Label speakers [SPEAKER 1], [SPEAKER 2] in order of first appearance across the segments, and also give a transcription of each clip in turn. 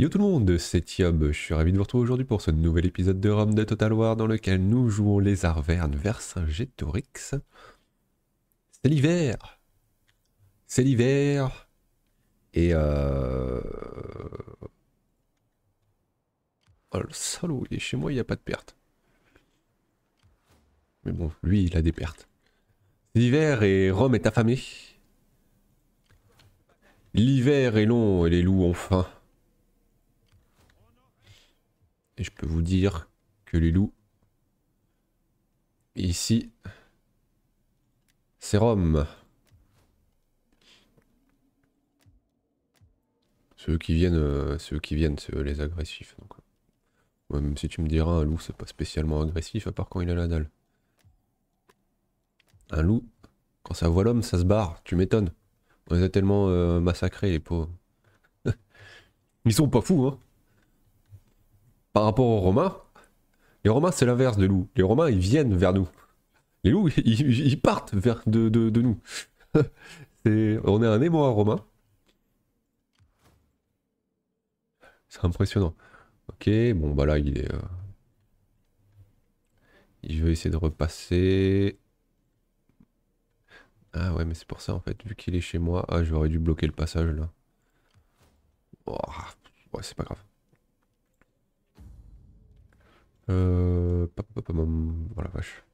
[SPEAKER 1] Yo tout le monde, c'est Yob, je suis ravi de vous retrouver aujourd'hui pour ce nouvel épisode de Rome de Total War dans lequel nous jouons les Arvernes vers Saint-Gétorix. C'est l'hiver C'est l'hiver Et euh... Oh le salaud, il est chez moi, il n'y a pas de perte. Mais bon, lui, il a des pertes. C'est l'hiver et Rome est affamé. L'hiver est long et les loups ont faim. Et je peux vous dire que les loups, ici, c'est Rome. Ceux qui viennent, euh, ceux qui viennent, c'est les agressifs. Donc. même si tu me diras, un loup, c'est pas spécialement agressif, à part quand il a la dalle. Un loup, quand ça voit l'homme, ça se barre, tu m'étonnes. On les a tellement euh, massacrés, les pauvres. Ils sont pas fous, hein par rapport aux Romains, les Romains c'est l'inverse des loups. Les Romains ils viennent vers nous. Les loups ils, partent vers de, nous. on est un émoi romain. C'est impressionnant. Ok, bon bah là il est... Euh... Je vais essayer de repasser. Ah ouais mais c'est pour ça en fait, vu qu'il est chez moi. Ah j'aurais dû bloquer le passage là. Ouais c'est pas grave. Euh... Voilà, vache.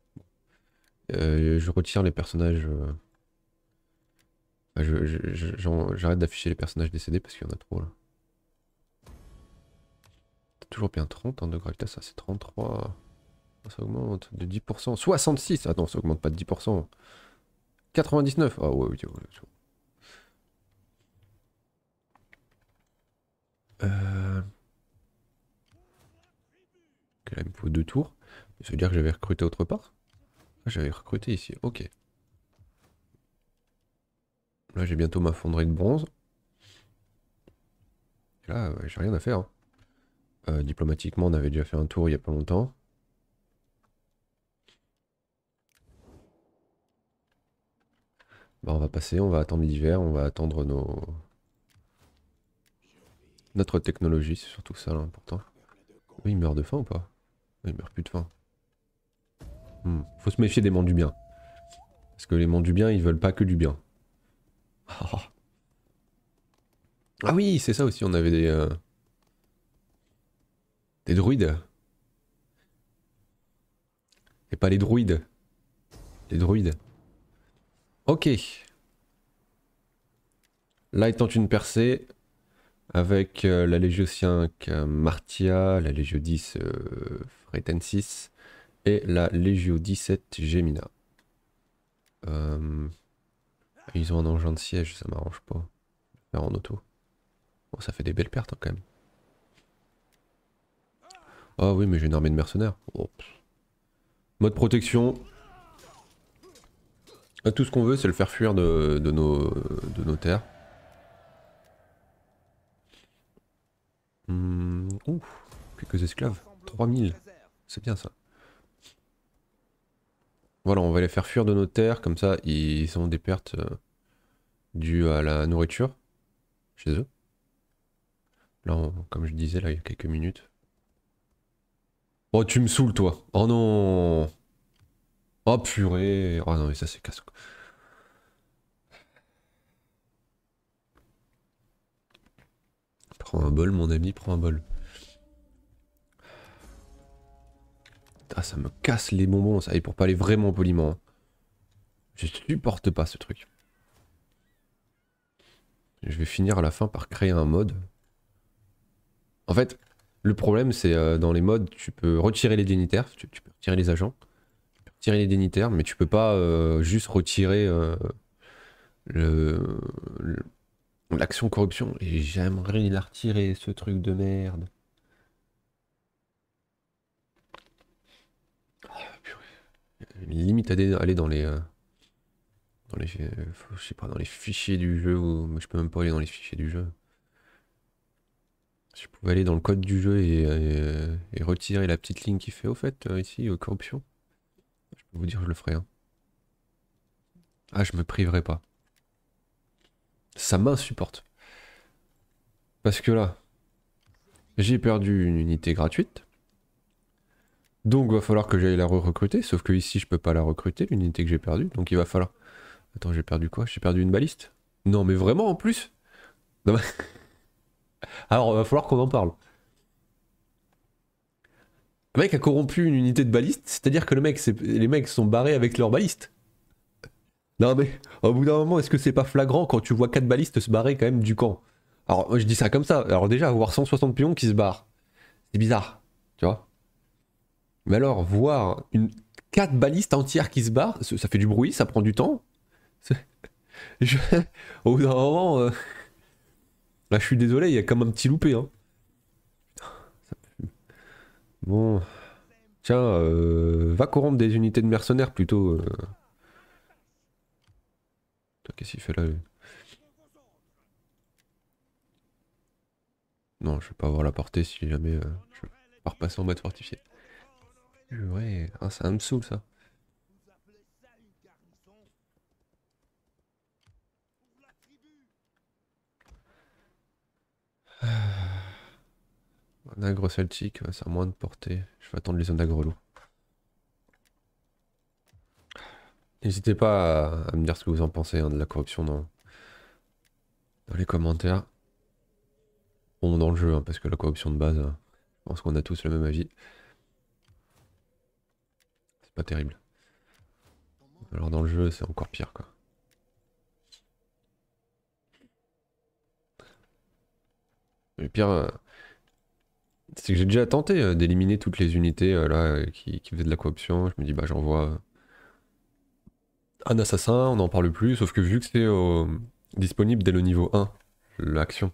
[SPEAKER 1] Euh, je retire les personnages. Euh, j'arrête d'afficher les personnages décédés parce qu'il y en a trop là. Toujours bien 30 hein, de gravité, ça c'est 33. Ça augmente de 10%. 66 Ah non, ça augmente pas de 10%. 99 Ah ouais, oui, oui, Euh... là, il me faut deux tours. Ça veut dire que j'avais recruté autre part? Ah, J'avais recruté ici, ok. Là, j'ai bientôt ma fonderie de bronze. Là, j'ai rien à faire. Hein. Euh, diplomatiquement, on avait déjà fait un tour il y a pas longtemps. Bah, on va passer, on va attendre l'hiver, on va attendre nos... Notre technologie, c'est surtout ça l'important. Oui, il meurt de faim ou pas? Il meurt plus de faim. Hmm. Faut se méfier des mondes du bien. Parce que les mondes du bien, ils veulent pas que du bien. Ah oui, c'est ça aussi, on avait des... Euh, des druides. Et pas les druides. Les druides. Ok. Là étant une percée, avec euh, la Légio 5 Martia, la Légio 10 euh, Fretensis et la Légio 17 Gemina. Euh, ils ont un engin de siège, ça m'arrange pas. Faire en auto. Bon, ça fait des belles pertes hein, quand même. Ah oui, mais j'ai une armée de mercenaires. Oh, Mode protection. Tout ce qu'on veut, c'est le faire fuir de, nos, de nos terres. Mmh, ouf, quelques esclaves. 3000. C'est bien ça. Voilà, on va les faire fuir de nos terres, comme ça ils ont des pertes euh, dues à la nourriture chez eux. Là, comme je disais, là, il y a quelques minutes. Oh, tu me saoules, toi. Oh non. Oh purée. Oh non, mais ça c'est casse. Prends un bol, mon ami, prends un bol. Ah, ça me casse les bonbons, ça. Et pour parler vraiment poliment. Hein. Je supporte pas ce truc. Je vais finir à la fin par créer un mode. En fait, le problème, c'est euh, dans les modes, tu peux retirer les dénitaires, tu, peux retirer les agents, tu peux retirer les dénitaires, mais tu peux pas euh, juste retirer euh, le L'action corruption. J'aimerais la retirer, ce truc de merde. Limite à aller dans les... Euh, dans les... Euh, je sais pas, dans les fichiers du jeu. Ou, je peux même pas aller dans les fichiers du jeu. Si je pouvais aller dans le code du jeu et, retirer la petite ligne qui fait au fait euh, ici, corruption. Je peux vous dire je le ferai. Hein. Ah, je me priverai pas. Ça m'insupporte. Parce que là, J'ai perdu une unité gratuite. Donc va falloir que j'aille la re-recruter, sauf que ici je peux pas la recruter, l'unité que j'ai perdue. Donc il va falloir... Attends, j'ai perdu quoi? J'ai perdu une baliste? Non mais vraiment en plus? Alors il va falloir qu'on en parle. Le mec a corrompu une unité de baliste, c'est-à-dire que les mecs sont barrés avec leur baliste. Non mais, au bout d'un moment, est-ce que c'est pas flagrant quand tu vois 4 balistes se barrer quand même du camp? Alors moi je dis ça comme ça, alors déjà voir 160 pions qui se barrent, c'est bizarre, tu vois? Mais alors voir une 4 balistes entières qui se barrent, ça fait du bruit, ça prend du temps. Au bout d'un moment, euh, là je suis désolé, il y a comme un petit loupé. Hein. Bon. Tiens, euh, va corrompre des unités de mercenaires plutôt. Euh. Qu'est-ce qu'il fait là Non, je vais pas avoir la portée si jamais euh, je vais pas repasser en mode fortifié. Ouais, ah, ça me ça. Un agro celtique, ça a moins de portée. Je vais attendre les zones agro N'hésitez pas à, me dire ce que vous en pensez hein, de la corruption dans, les commentaires. Bon, dans le jeu, hein, parce que la corruption de base, je pense qu'on a tous le même avis. C'est pas terrible. Alors dans le jeu, c'est encore pire, quoi. Le pire, euh, c'est que j'ai déjà tenté euh, d'éliminer toutes les unités euh, là euh, qui, faisaient de la corruption. Je me dis bah j'envoie un assassin, on n'en parle plus, sauf que vu que c'est disponible dès le niveau 1, l'action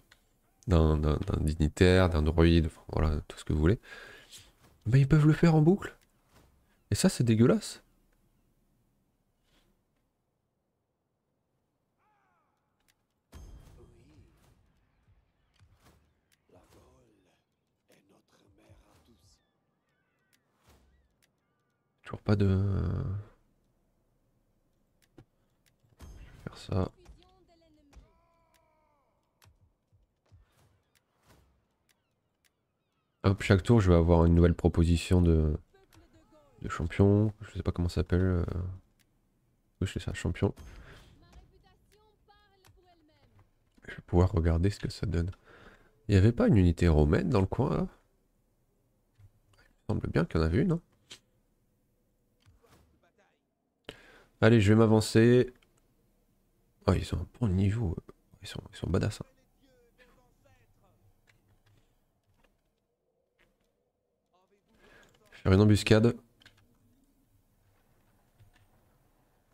[SPEAKER 1] d'un dignitaire, d'un druide, voilà, tout ce que vous voulez, bah ils peuvent le faire en boucle. Et ça c'est dégueulasse. pas de... Je vais faire chaque tour, je vais avoir une nouvelle proposition de, champion. Je sais pas comment ça s'appelle. Euh. Oui, c'est ça, champion. Je vais pouvoir regarder ce que ça donne. Il n'y avait pas une unité romaine dans le coin Il semble bien qu'il y en avait une, hein. Allez, je vais m'avancer. Oh, ils sont un bon niveau. Ils sont, ils sont badass. Hein. Faire une embuscade.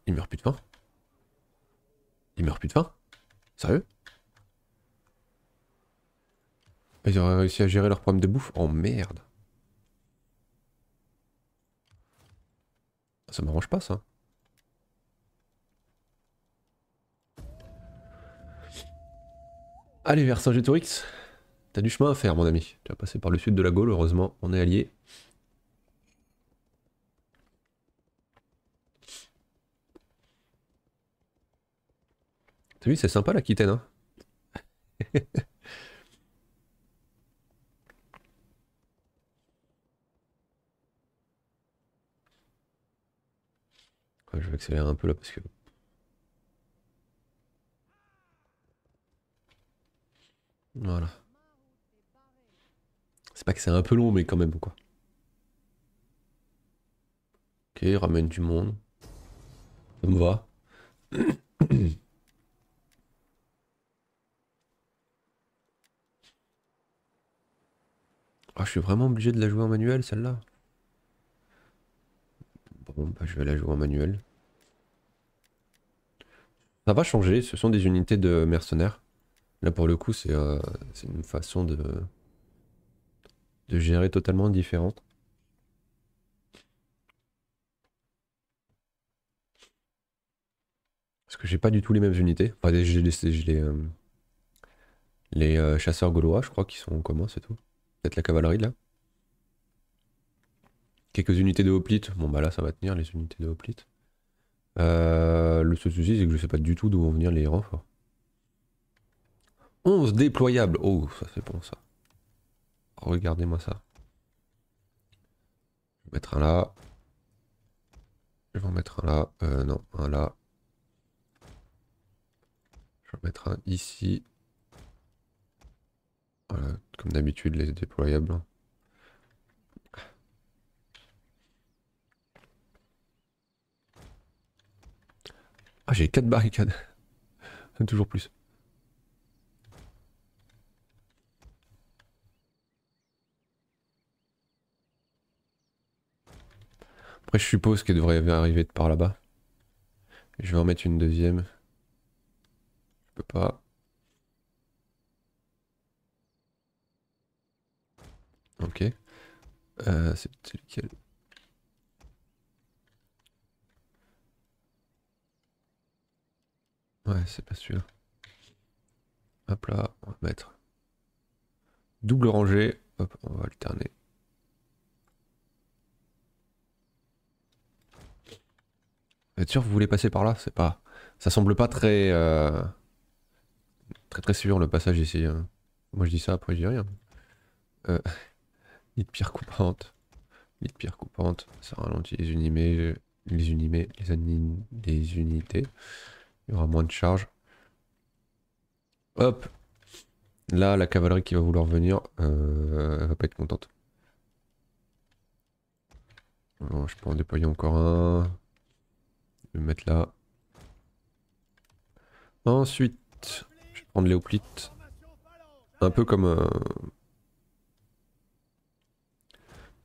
[SPEAKER 1] Il meurt plus de faim Il meurt plus de faim Sérieux? Ils auraient réussi à gérer leur problème de bouffe Oh merde Ça m'arrange pas ça Allez, vers Saint-Gétorix. T'as du chemin à faire, mon ami. Tu vas passer par le sud de la Gaule, heureusement, on est alliés. T'as vu, c'est sympa l'Aquitaine, hein Je vais accélérer un peu là parce que Voilà. C'est pas que c'est un peu long, mais quand même, quoi. Ok, ramène du monde. Ça me va. Ah, je suis vraiment obligé de la jouer en manuel, celle-là. Bon, bah, je vais la jouer en manuel. Ça va changer, ce sont des unités de mercenaires. Là, pour le coup, c'est euh, une façon de, gérer totalement différente. Parce que j'ai pas du tout les mêmes unités. Enfin, les, euh, les euh, chasseurs gaulois, je crois, qui sont en commun, c'est tout. Peut-être la cavalerie, là. Quelques unités de hoplite. Bon, bah là, ça va tenir, les unités de hoplite. le seul souci, c'est que je sais pas du tout d'où vont venir les renforts. 11 déployables. Oh, ça c'est bon ça. regardez-moi ça. Je vais mettre un là. Je vais en mettre un là. Euh, non, un là. Je vais en mettre un ici. Comme d'habitude, les déployables. Ah, j'ai 4 barricades. Toujours plus. Après, je suppose qu'elle devrait arriver de par là-bas. Je vais en mettre une deuxième. Je peux pas. Ok. Euh, c'est lequel? Ouais, c'est pas celui-là. Hop là, on va mettre double rangée. Hop, on va alterner. Êtes sûr que vous voulez passer par là C'est pas. Ça semble pas très. Euh, très très sûr le passage ici. Hein. Moi je dis ça, après je dis rien. Euh... De pierre coupante. De pierre coupante. Ça ralentit les unimés. Les unimés. Les, les unités. Il y aura moins de charge. Hop Là, la cavalerie qui va vouloir venir, euh, elle va pas être contente. je peux en déployer encore un. Je vais mettre là. Ensuite, je vais prendre les. Un peu comme euh,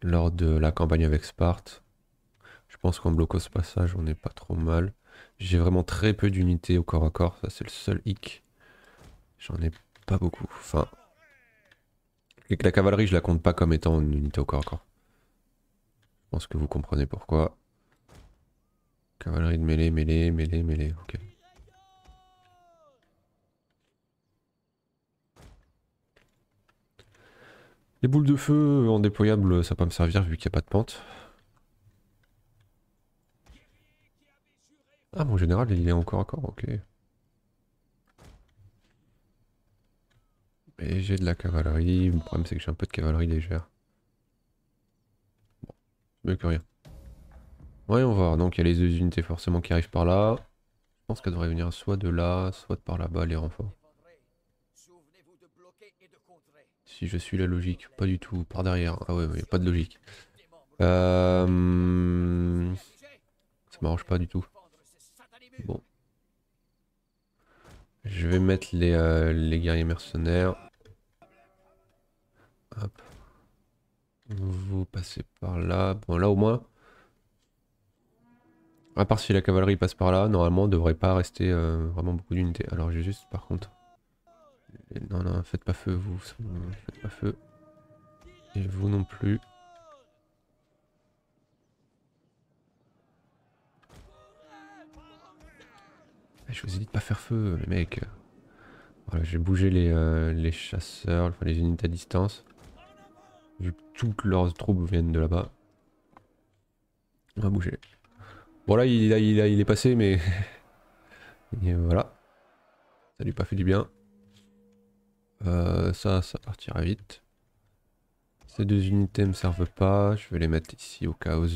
[SPEAKER 1] lors de la campagne avec Sparte. Je pense qu'en bloquant ce passage, on n'est pas trop mal. J'ai vraiment très peu d'unités au corps à corps. Ça, c'est le seul hic. J'en ai pas beaucoup. Enfin. Et que la cavalerie, je la compte pas comme étant une unité au corps à corps. Je pense que vous comprenez pourquoi. Cavalerie de mêlée, mêlée, mêlée, mêlée, ok. Les boules de feu en déployable, ça va pas me servir vu qu'il n'y a pas de pente. Ah, mon général, il est encore à corps, ok. Et j'ai de la cavalerie. Le problème, c'est que j'ai un peu de cavalerie légère. Bon, mieux que rien. Va voir. Donc, il y a les deux unités forcément qui arrivent par là. Je pense qu'elle devrait venir soit de là, soit par là-bas, les renforts. Si je suis la logique, pas du tout, par derrière. Ah ouais, mais pas de logique. Euh... Ça m'arrange pas du tout. Bon. Je vais mettre les, euh, les guerriers mercenaires. Hop. Vous passez par là. Bon, là au moins, à part si la cavalerie passe par là, normalement, on devrait pas rester euh, vraiment beaucoup d'unités. Alors j'ai juste, par contre... Non, non, faites pas feu, vous. Faites pas feu. Et vous non plus. Eh, je vous ai dit de pas faire feu, les mecs. Voilà, j'ai bougé les, euh, les chasseurs, enfin les unités à distance. Vu que toutes leurs troupes viennent de là-bas. On va bouger. Bon là il, il, il est passé mais... voilà. Ça lui pas fait du bien. Euh, ça, ça partira vite. Ces deux unités me servent pas. Je vais les mettre ici au cas où.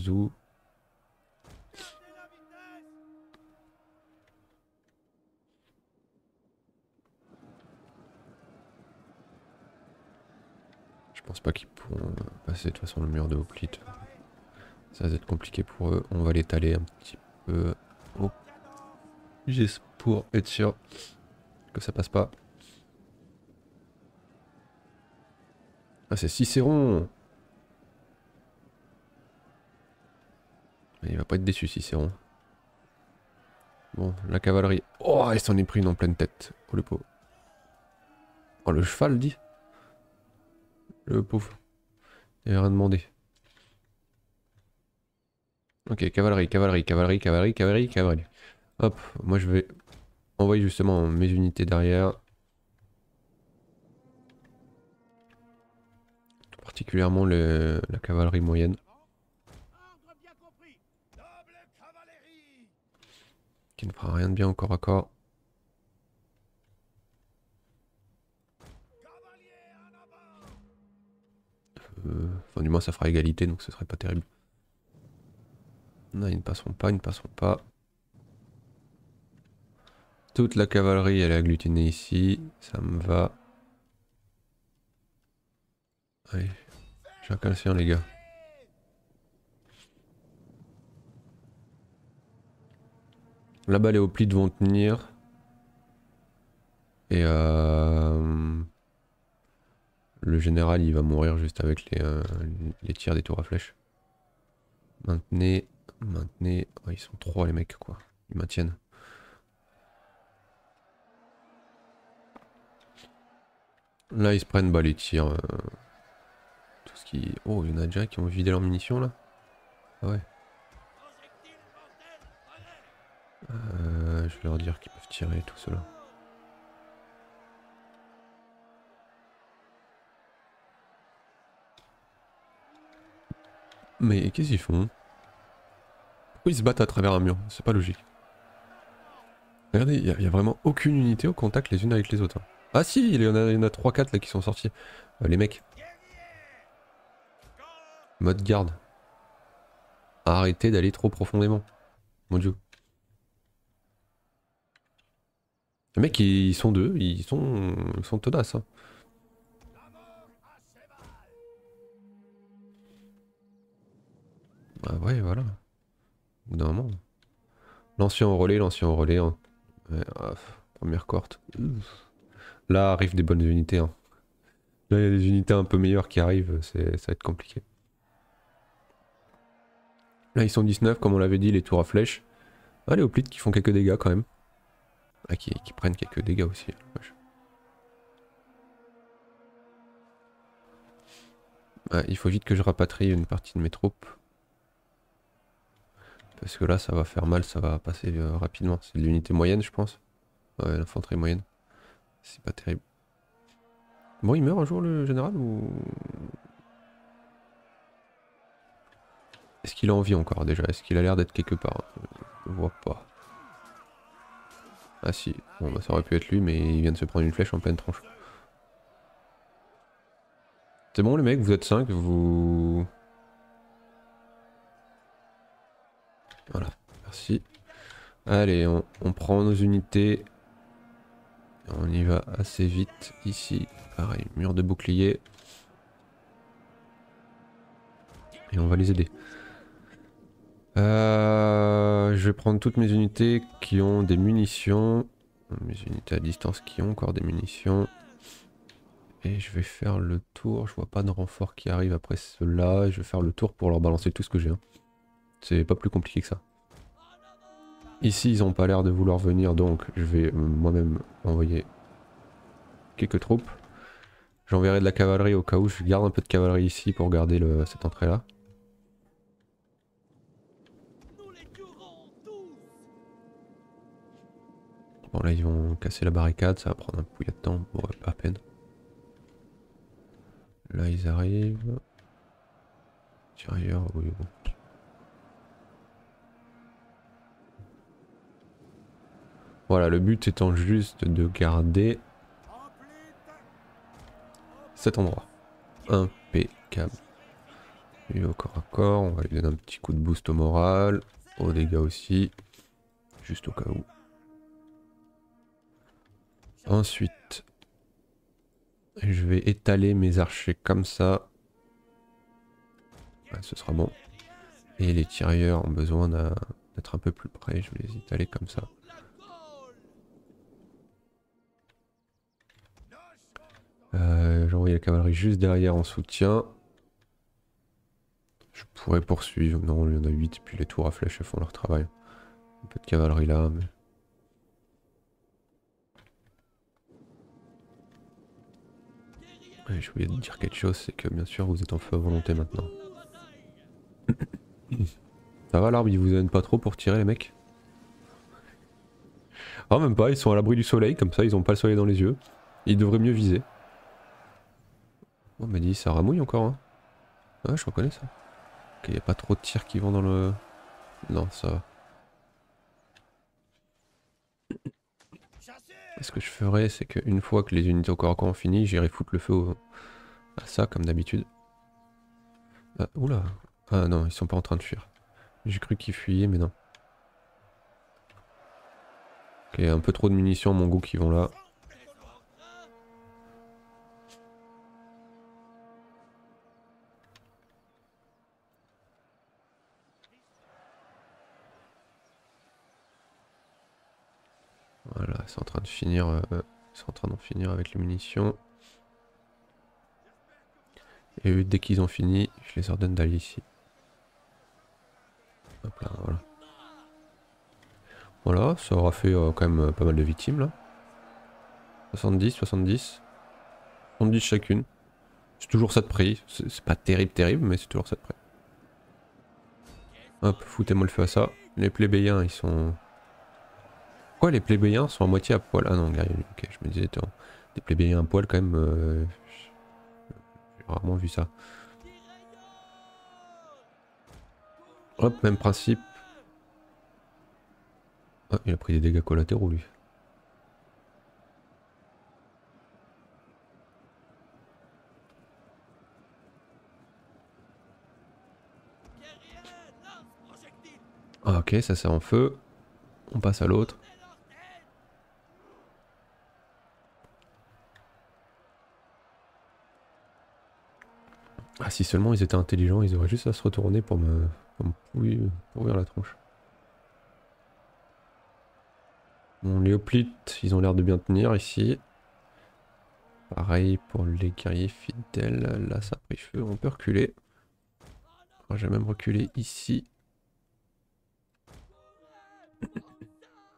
[SPEAKER 1] Je pense pas qu'ils pourront passer de toute façon le mur de hoplite. Ça va être compliqué pour eux. On va l'étaler un petit peu. Oh. Juste pour être sûr que ça passe pas. Ah, c'est Cicéron Il va pas être déçu, Cicéron. Bon, la cavalerie. Oh, il s'en est pris une en pleine tête. Oh, le pauvre. Oh, le cheval, dit. Le pauvre. Il avait rien demandé. Ok, cavalerie, cavalerie, cavalerie, cavalerie, cavalerie, cavalerie. Hop, moi je vais envoyer justement mes unités derrière. Tout particulièrement la cavalerie moyenne. Qui ne fera rien de bien encore à corps. Euh, enfin, du moins, ça fera égalité, donc ce serait pas terrible. Non, ils ne passeront pas, ils ne passeront pas. Toute la cavalerie, elle est agglutinée ici. Ça me va. Allez, chacun le sien, les gars. Là-bas, les hoplites vont tenir. Et euh, le général, il va mourir juste avec les, euh, les tirs des tours à flèches. Maintenez, maintenez. Ils sont trois les mecs, quoi. Ils maintiennent. Là, ils se prennent bah, les tirs. Euh, tout ce qui. Oh, il y en a déjà qui ont vidé leurs munitions là. Ah ouais. Euh, je vais leur dire qu'ils peuvent tirer tout cela. Mais qu'est-ce qu'ils font? Ils se battent à travers un mur C'est pas logique. Regardez, il n'y a, vraiment aucune unité au contact les unes avec les autres. Hein. Ah si, il y en a, a 3-4 là qui sont sortis. Euh, les mecs. Mode garde. Arrêtez d'aller trop profondément. Mon dieu. Les mecs, ils sont deux, ils sont, ils sont tenaces. Hein. Bah ouais, voilà. L'ancien au relais, l'ancien au relais. Hein. Ah, première cohorte. Là arrivent des bonnes unités. Hein. Là, il y a des unités un peu meilleures qui arrivent, ça va être compliqué. Là, ils sont 19, comme on l'avait dit, les tours à flèches. Ah, les hoplites qui font quelques dégâts quand même. Ah, qui, prennent quelques dégâts aussi. Ah, il faut vite que je rapatrie une partie de mes troupes. Parce que là, ça va faire mal, ça va passer euh, rapidement. C'est de l'unité moyenne, je pense. Ouais, l'infanterie moyenne. C'est pas terrible. Bon, il meurt un jour, le général, ou... Est-ce qu'il a envie encore, déjà? Est-ce qu'il a l'air d'être quelque part? Je vois pas. Ah si, bon bah ça aurait pu être lui, mais il vient de se prendre une flèche en pleine tronche. C'est bon les mecs, vous êtes 5, vous... Voilà, merci. Allez, on, prend nos unités. On y va assez vite. Ici, pareil, mur de bouclier. Et on va les aider. Euh, je vais prendre toutes mes unités qui ont des munitions. Mes unités à distance qui ont encore des munitions. Et je vais faire le tour. Je vois pas de renfort qui arrive après cela. Je vais faire le tour pour leur balancer tout ce que j'ai. Hein. C'est pas plus compliqué que ça. Ici, ils ont pas l'air de vouloir venir, donc je vais euh, moi-même envoyer quelques troupes. J'enverrai de la cavalerie au cas où. Je garde un peu de cavalerie ici pour garder cette entrée-là. Bon là ils vont casser la barricade, ça va prendre un pouillat de temps, bon à peine. Là ils arrivent. Tirailleurs, oui. Voilà, le but étant juste de garder cet endroit. Impeccable. Et au corps à corps, on va lui donner un petit coup de boost au moral, aux dégâts aussi, juste au cas où. Ensuite, je vais étaler mes archers comme ça. ce sera bon. Et les tirailleurs ont besoin d'être un peu plus près, je vais les étaler comme ça. Euh, J'ai envoyé la cavalerie juste derrière en soutien. Je pourrais poursuivre. Non, il y en a 8. Puis les tours à flèches font leur travail. Un peu de cavalerie là, mais... je voulais dire quelque chose, c'est que bien sûr vous êtes en feu à volonté maintenant. Ça va l'arbre, il vous aide pas trop pour tirer les mecs? Ah même pas, ils sont à l'abri du soleil, comme ça ils ont pas le soleil dans les yeux. Ils devraient mieux viser. On m'a dit ça ramouille encore hein. Ouais je reconnais ça. Ok, y a pas trop de tirs qui vont dans le... Non ça va. Ce que je ferai c'est qu'une fois que les unités au corps à ont fini, j'irai foutre le feu à ça comme d'habitude. Ah, oula. Ah non, ils sont pas en train de fuir. J'ai cru qu'ils fuyaient, mais non. Ok, un peu trop de munitions mon goût qui vont là. Sont en train de finir. Euh, ils sont en train d'en finir avec les munitions. Et dès qu'ils ont fini, je les ordonne d'aller ici. Hop là, voilà. Voilà, ça aura fait euh, quand même euh, pas mal de victimes là. 70, 70. 70 chacune. C'est toujours ça de prix. C'est pas terrible, terrible, mais c'est toujours ça de prix. Hop, foutez-moi le feu à ça. Les plébéiens, ils sont... Pourquoi les plébéiens sont à moitié à poil? Ah non, guerrier, ok, je me disais, des plébéiens à poil quand même... Euh, j'ai rarement vu ça. Hop, même principe. Ah, il a pris des dégâts collatéraux lui. Ah, ok, ça c'est en feu. On passe à l'autre. Ah si seulement ils étaient intelligents, ils auraient juste à se retourner pour me, pour la tronche. Bon, les hoplites, ils ont l'air de bien tenir ici. Pareil pour les guerriers fidèles. Là, ça a pris feu, on peut reculer. je vais même reculer ici.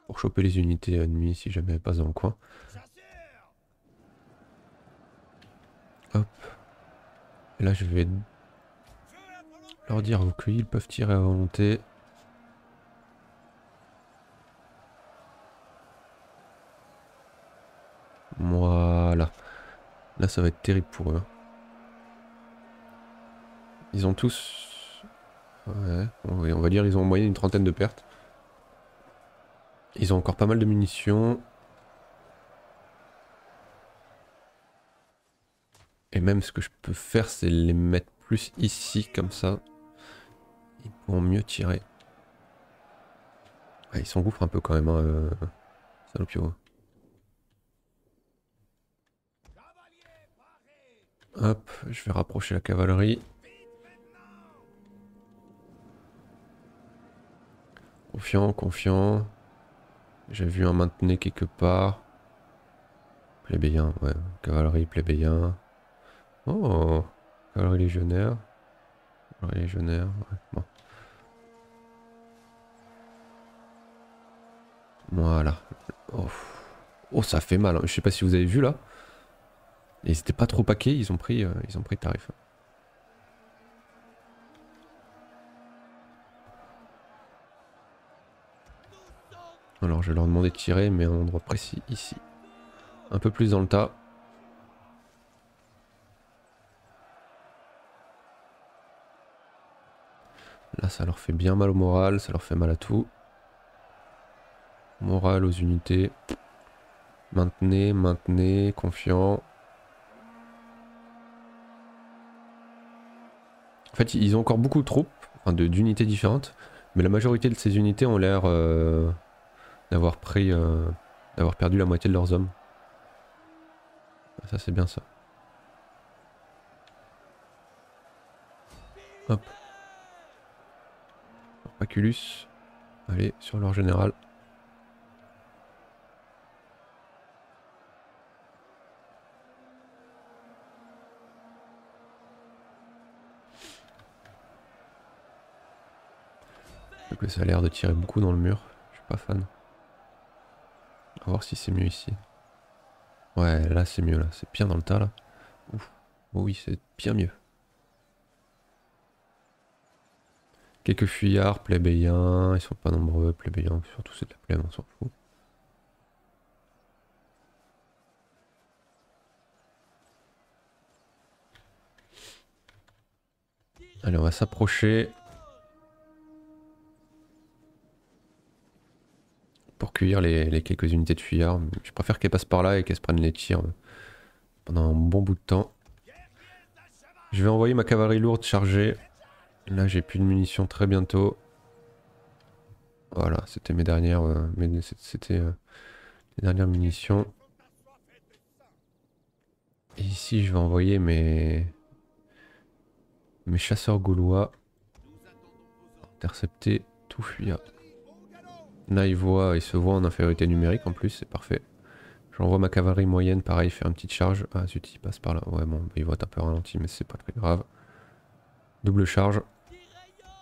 [SPEAKER 1] pour choper les unités ennemies si jamais elles passent dans le coin. Hop. Et là, je vais leur dire qu'ils peuvent tirer à volonté. Voilà. Là, ça va être terrible pour eux. Ils ont tous... Ouais, on va dire ils ont en moyenne une trentaine de pertes. Ils ont encore pas mal de munitions. Et même ce que je peux faire, c'est les mettre plus ici, comme ça. Ils pourront mieux tirer. Ah, ils s'engouffrent un peu quand même, hein, euh, salopio. Hop, je vais rapprocher la cavalerie. Confiant, confiant. J'ai vu un maintenir quelque part. Plébéien, ouais. Cavalerie, plébéien. Oh Cavalerie légionnaire. Cavalerie légionnaire. Voilà. Oh. oh. ça fait mal. Hein. Je sais pas si vous avez vu là. Ils étaient pas trop paquets, ils ont pris, euh, ils ont pris tarif. Alors je vais leur demander de tirer, mais à un endroit précis, ici. Un peu plus dans le tas. Là ça leur fait bien mal au moral, ça leur fait mal à tout. Moral aux unités. Maintenez, maintenez, confiant. En fait, ils ont encore beaucoup de troupes, enfin d'unités différentes, mais la majorité de ces unités ont l'air euh, d'avoir pris, euh, d'avoir perdu la moitié de leurs hommes. Ça c'est bien ça. Hop. Paculus. Allez, sur leur général. ça a l'air de tirer beaucoup dans le mur. Je suis pas fan. On va voir si c'est mieux ici. Ouais, là c'est mieux, là. C'est bien dans le tas, là. Oh oui, c'est bien mieux. Quelques fuyards, plébéiens. Ils sont pas nombreux, plébéiens. Surtout c'est de la plèbe, on s'en fout. Allez, on va s'approcher. pour cueillir les, quelques unités de fuyards. Je préfère qu'elles passent par là et qu'elles se prennent les tirs pendant un bon bout de temps. Je vais envoyer ma cavalerie lourde charger Là, j'ai plus de munitions très bientôt. Voilà, c'était mes dernières, euh, c'était euh, les dernières munitions. Et ici, je vais envoyer mes mes chasseurs gaulois intercepter, tout fuir. Là, il voit, il se voit en infériorité numérique en plus, c'est parfait. J'envoie ma cavalerie moyenne, pareil, faire une petite charge. Ah zut, il passe par là. Ouais, bon, il voit un peu ralenti, mais c'est pas très grave. Double charge.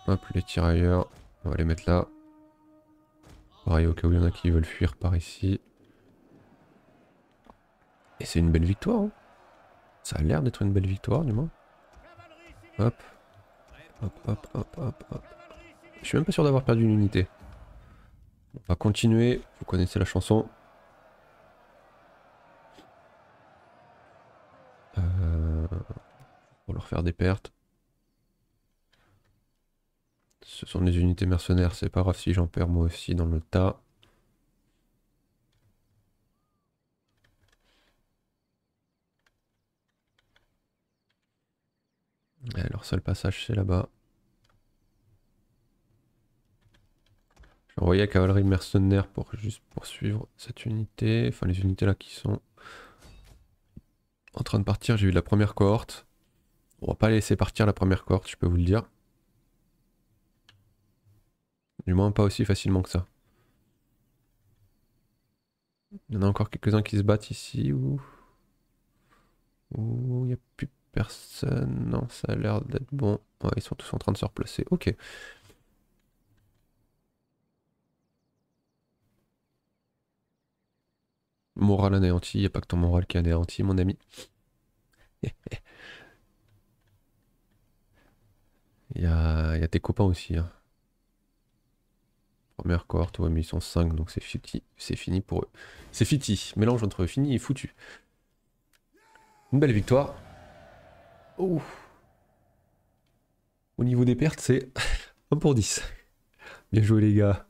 [SPEAKER 1] Hop, les tirailleurs. On va les mettre là. Pareil, au cas où il y en a qui veulent fuir par ici. Et c'est une belle victoire. Hein. Ça a l'air d'être une belle victoire, du moins. Hop. Hop, hop, hop, hop, hop. Je suis même pas sûr d'avoir perdu une unité. On va continuer. Vous connaissez la chanson. Euh, pour leur faire des pertes. Ce sont des unités mercenaires, c'est pas grave si j'en perds moi aussi dans le tas. leur seul passage c'est là-bas. J'ai envoyé la cavalerie mercenaire pour juste poursuivre cette unité. Enfin les unités là qui sont en train de partir. J'ai eu la première cohorte. On va pas laisser partir la première cohorte, je peux vous le dire. Du moins pas aussi facilement que ça. Il y en a encore quelques-uns qui se battent ici ou... il n'y a plus personne. Non, ça a l'air d'être bon. ils sont tous en train de se replacer. Ok. Moral anéanti, il n'y a pas que ton moral qui est anéanti, mon ami. Il y a, tes copains aussi. Hein. Première cohorte, ouais, mais ils sont 5, donc c'est fini, c'est fini pour eux. C'est fiti, mélange entre fini et foutu. Une belle victoire. Au niveau des pertes, c'est 1 pour 10. Bien joué les gars.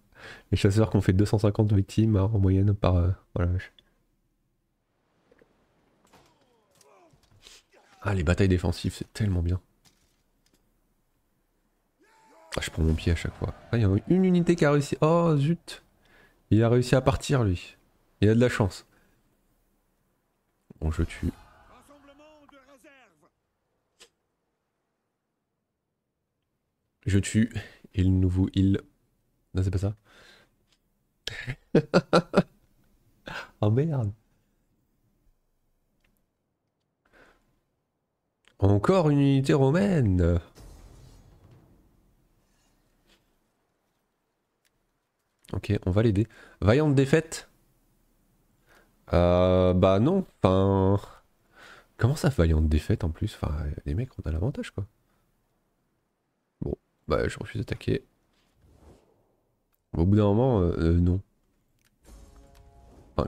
[SPEAKER 1] Les chasseurs qui ont fait 250 victimes hein, en moyenne par... Euh, voilà. Ah, les batailles défensives, c'est tellement bien. Ah, je prends mon pied à chaque fois. Ah, il y a une unité qui a réussi. Oh, zut. Il a réussi à partir, lui. Il a de la chance. Bon, je tue. Je tue. Il nous vous il. Non, c'est pas ça. oh merde. Encore une unité romaine Ok, on va l'aider. Vaillante défaite euh, Bah non, enfin... Comment ça, vaillante défaite en plus? Enfin, les mecs, on a l'avantage quoi. Bon, bah je refuse d'attaquer. Au bout d'un moment, euh, euh, non.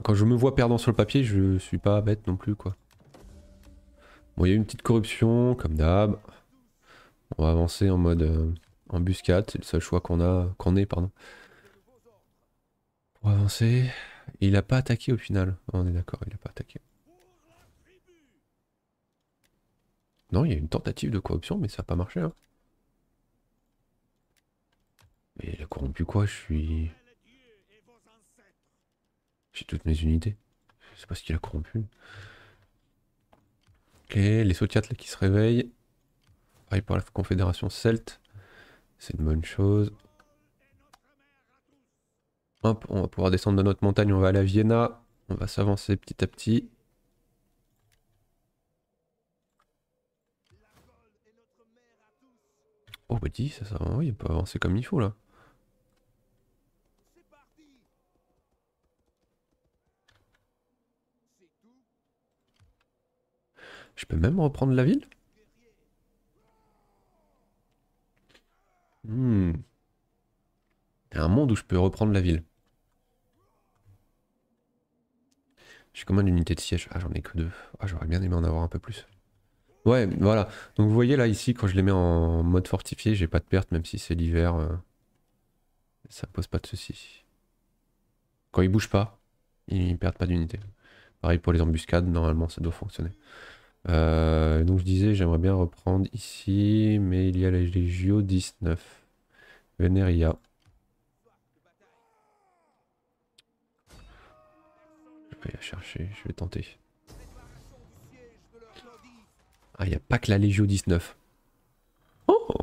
[SPEAKER 1] quand je me vois perdant sur le papier, je suis pas bête non plus quoi. Bon, il y a une petite corruption, comme d'hab. On va avancer en mode euh, embuscade, c'est le seul choix qu'on a, qu'on ait, pardon. Pour avancer. il a pas attaqué au final. On est d'accord, il a pas attaqué. Non, il y a une tentative de corruption, mais ça n'a pas marché. Hein. Mais il a corrompu quoi? Je suis... J'ai toutes mes unités. Je sais pas ce qu'il a corrompu. Ok, les Sotiates là qui se réveillent. Pareil pour la Confédération Celte. C'est une bonne chose. Hop, on va pouvoir descendre de notre montagne, on va aller à Vienna. On va s'avancer petit à petit. Oh bah dis, ça, ça, oui, il peut avancer comme il faut là. Je peux même reprendre la ville? Hmm. Il y a un monde où je peux reprendre la ville. J'ai combien d'unités de siège Ah, j'en ai que deux. Ah, j'aurais bien aimé en avoir un peu plus. Ouais, voilà. Donc vous voyez là, ici, quand je les mets en mode fortifié, j'ai pas de perte, même si c'est l'hiver. Euh, ça pose pas de soucis. Quand ils bougent pas, ils perdent pas d'unité. Pareil pour les embuscades, normalement ça doit fonctionner. Euh, donc je disais, j'aimerais bien reprendre ici, mais il y a les Légio 19. Veneria. Je vais chercher, je vais tenter. Ah, il a pas que la Légio 19. Oh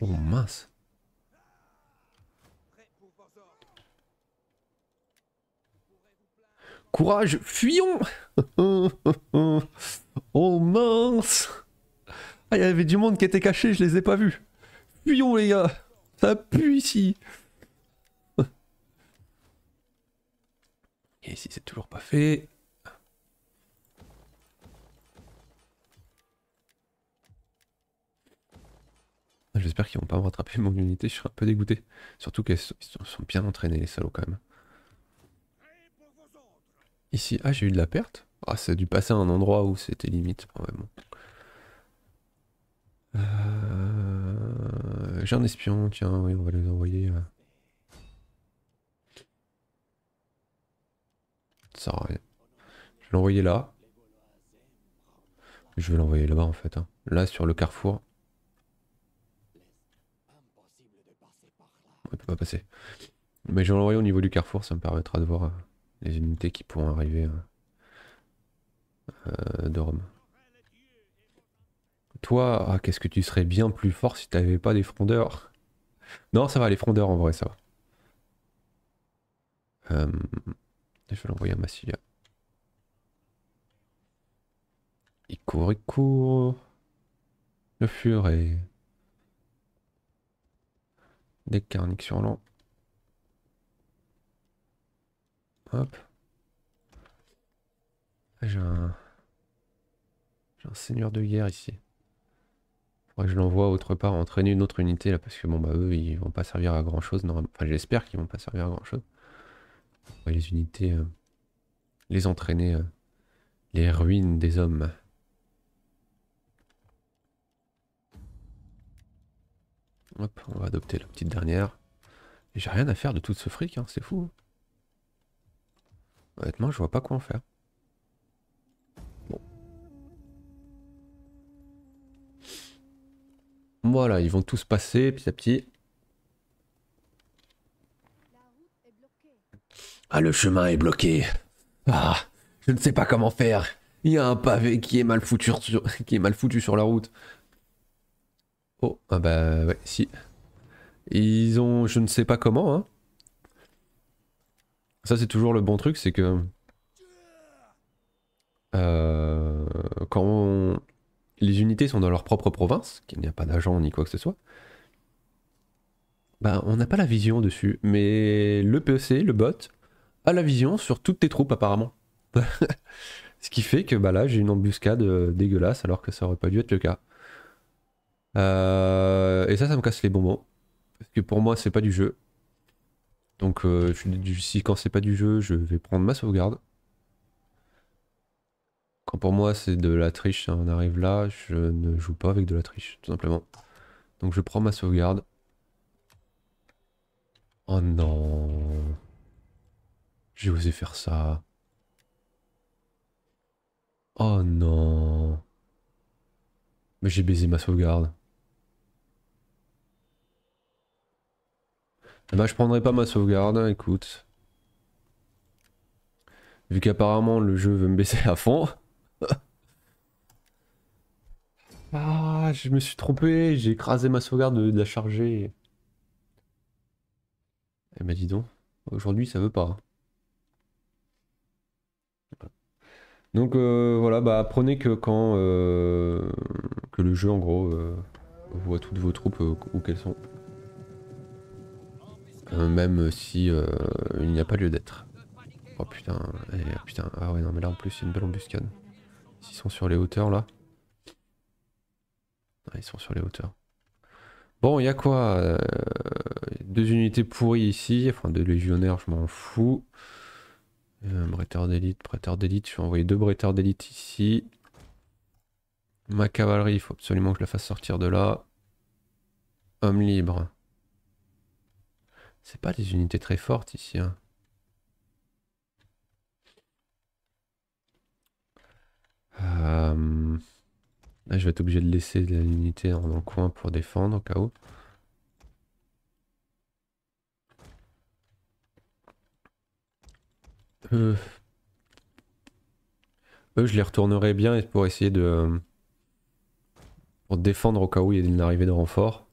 [SPEAKER 1] Oh mince Courage, fuyons Oh mince Ah, il y avait du monde qui était caché, je les ai pas vus. Fuyons les gars Ça pue ici Et ici c'est toujours pas fait. J'espère qu'ils vont pas me rattraper mon unité, je suis un peu dégoûté. Surtout qu'ils sont bien entraînés les salauds quand même. Ici, ah j'ai eu de la perte Ah c'est dû passer à un endroit où c'était limite probablement. Euh... J'ai un espion, tiens, oui on va les envoyer. Euh. Ça sert rien. Je vais l'envoyer là. Je vais l'envoyer là-bas en fait. Hein. Là sur le carrefour. Il peut pas passer. Mais je vais l'envoyer au niveau du carrefour, ça me permettra de voir euh, les unités qui pourront arriver euh, euh, de Rome. Toi, ah, qu'est-ce que tu serais bien plus fort si t'avais pas des frondeurs? Non, ça va, les frondeurs en vrai, ça va. Je vais l'envoyer à Massilia. Il court, il court. Le furet. Des carniques sur l'an. Hop. J'ai un... J'ai un seigneur de guerre ici. Faudrait que je l'envoie autre part entraîner une autre unité là parce que bon bah eux ils vont pas servir à grand chose. Enfin j'espère qu'ils vont pas servir à grand chose. Les unités euh, les entraîner euh, les ruines des hommes. Hop, on va adopter la petite dernière. Et j'ai rien à faire de tout ce fric, hein, c'est fou. Honnêtement, je vois pas quoi en faire. Voilà, ils vont tous passer petit à petit. Ah, le chemin est bloqué. Ah, je ne sais pas comment faire. Il y a un pavé qui est mal foutu sur, la route. Oh, ah bah ouais, si. Ils ont, je ne sais pas comment, hein. Ça c'est toujours le bon truc, c'est que euh, quand les unités sont dans leur propre province, qu'il n'y a pas d'agent ni quoi que ce soit, bah on n'a pas la vision dessus. Mais le PEC, le bot, la vision sur toutes tes troupes apparemment. Ce qui fait que bah là j'ai une embuscade euh, dégueulasse alors que ça aurait pas dû être le cas. Euh, et ça, ça me casse les bonbons. Parce que pour moi, c'est pas du jeu. Donc, euh, si quand c'est pas du jeu, je vais prendre ma sauvegarde. Quand pour moi, c'est de la triche, on arrive là, je ne joue pas avec de la triche, tout simplement. Donc, je prends ma sauvegarde. Oh non. J'ai osé faire ça. Oh non. Mais j'ai baisé ma sauvegarde. Bah je prendrai pas ma sauvegarde, écoute. Vu qu'apparemment le jeu veut me baisser à fond. ah, je me suis trompé, j'ai écrasé ma sauvegarde de, la charger. Eh bah dis donc, aujourd'hui ça veut pas. Donc euh, voilà, bah apprenez que quand euh, que le jeu en gros euh, voit toutes vos troupes où qu'elles sont. Euh, même si euh, il n'y a pas lieu d'être. Oh putain, eh, putain, ah ouais non mais là en plus c'est une belle embuscade. S'ils sont sur les hauteurs là. Ah, ils sont sur les hauteurs. Bon, il y a quoi euh, Deux unités pourries ici, enfin deux légionnaires, je m'en fous. Un bretteur d'élite, bretteur d'élite, je vais envoyer deux bretteurs d'élite ici. Ma cavalerie, il faut absolument que je la fasse sortir de là. Homme libre. C'est pas des unités très fortes ici. Hein. Euh, Là, je vais être obligé de laisser l'unité dans le coin pour défendre au cas où. Euh... Eux, je les retournerai bien pour essayer de... Pour défendre au cas où il y a une arrivée de renfort.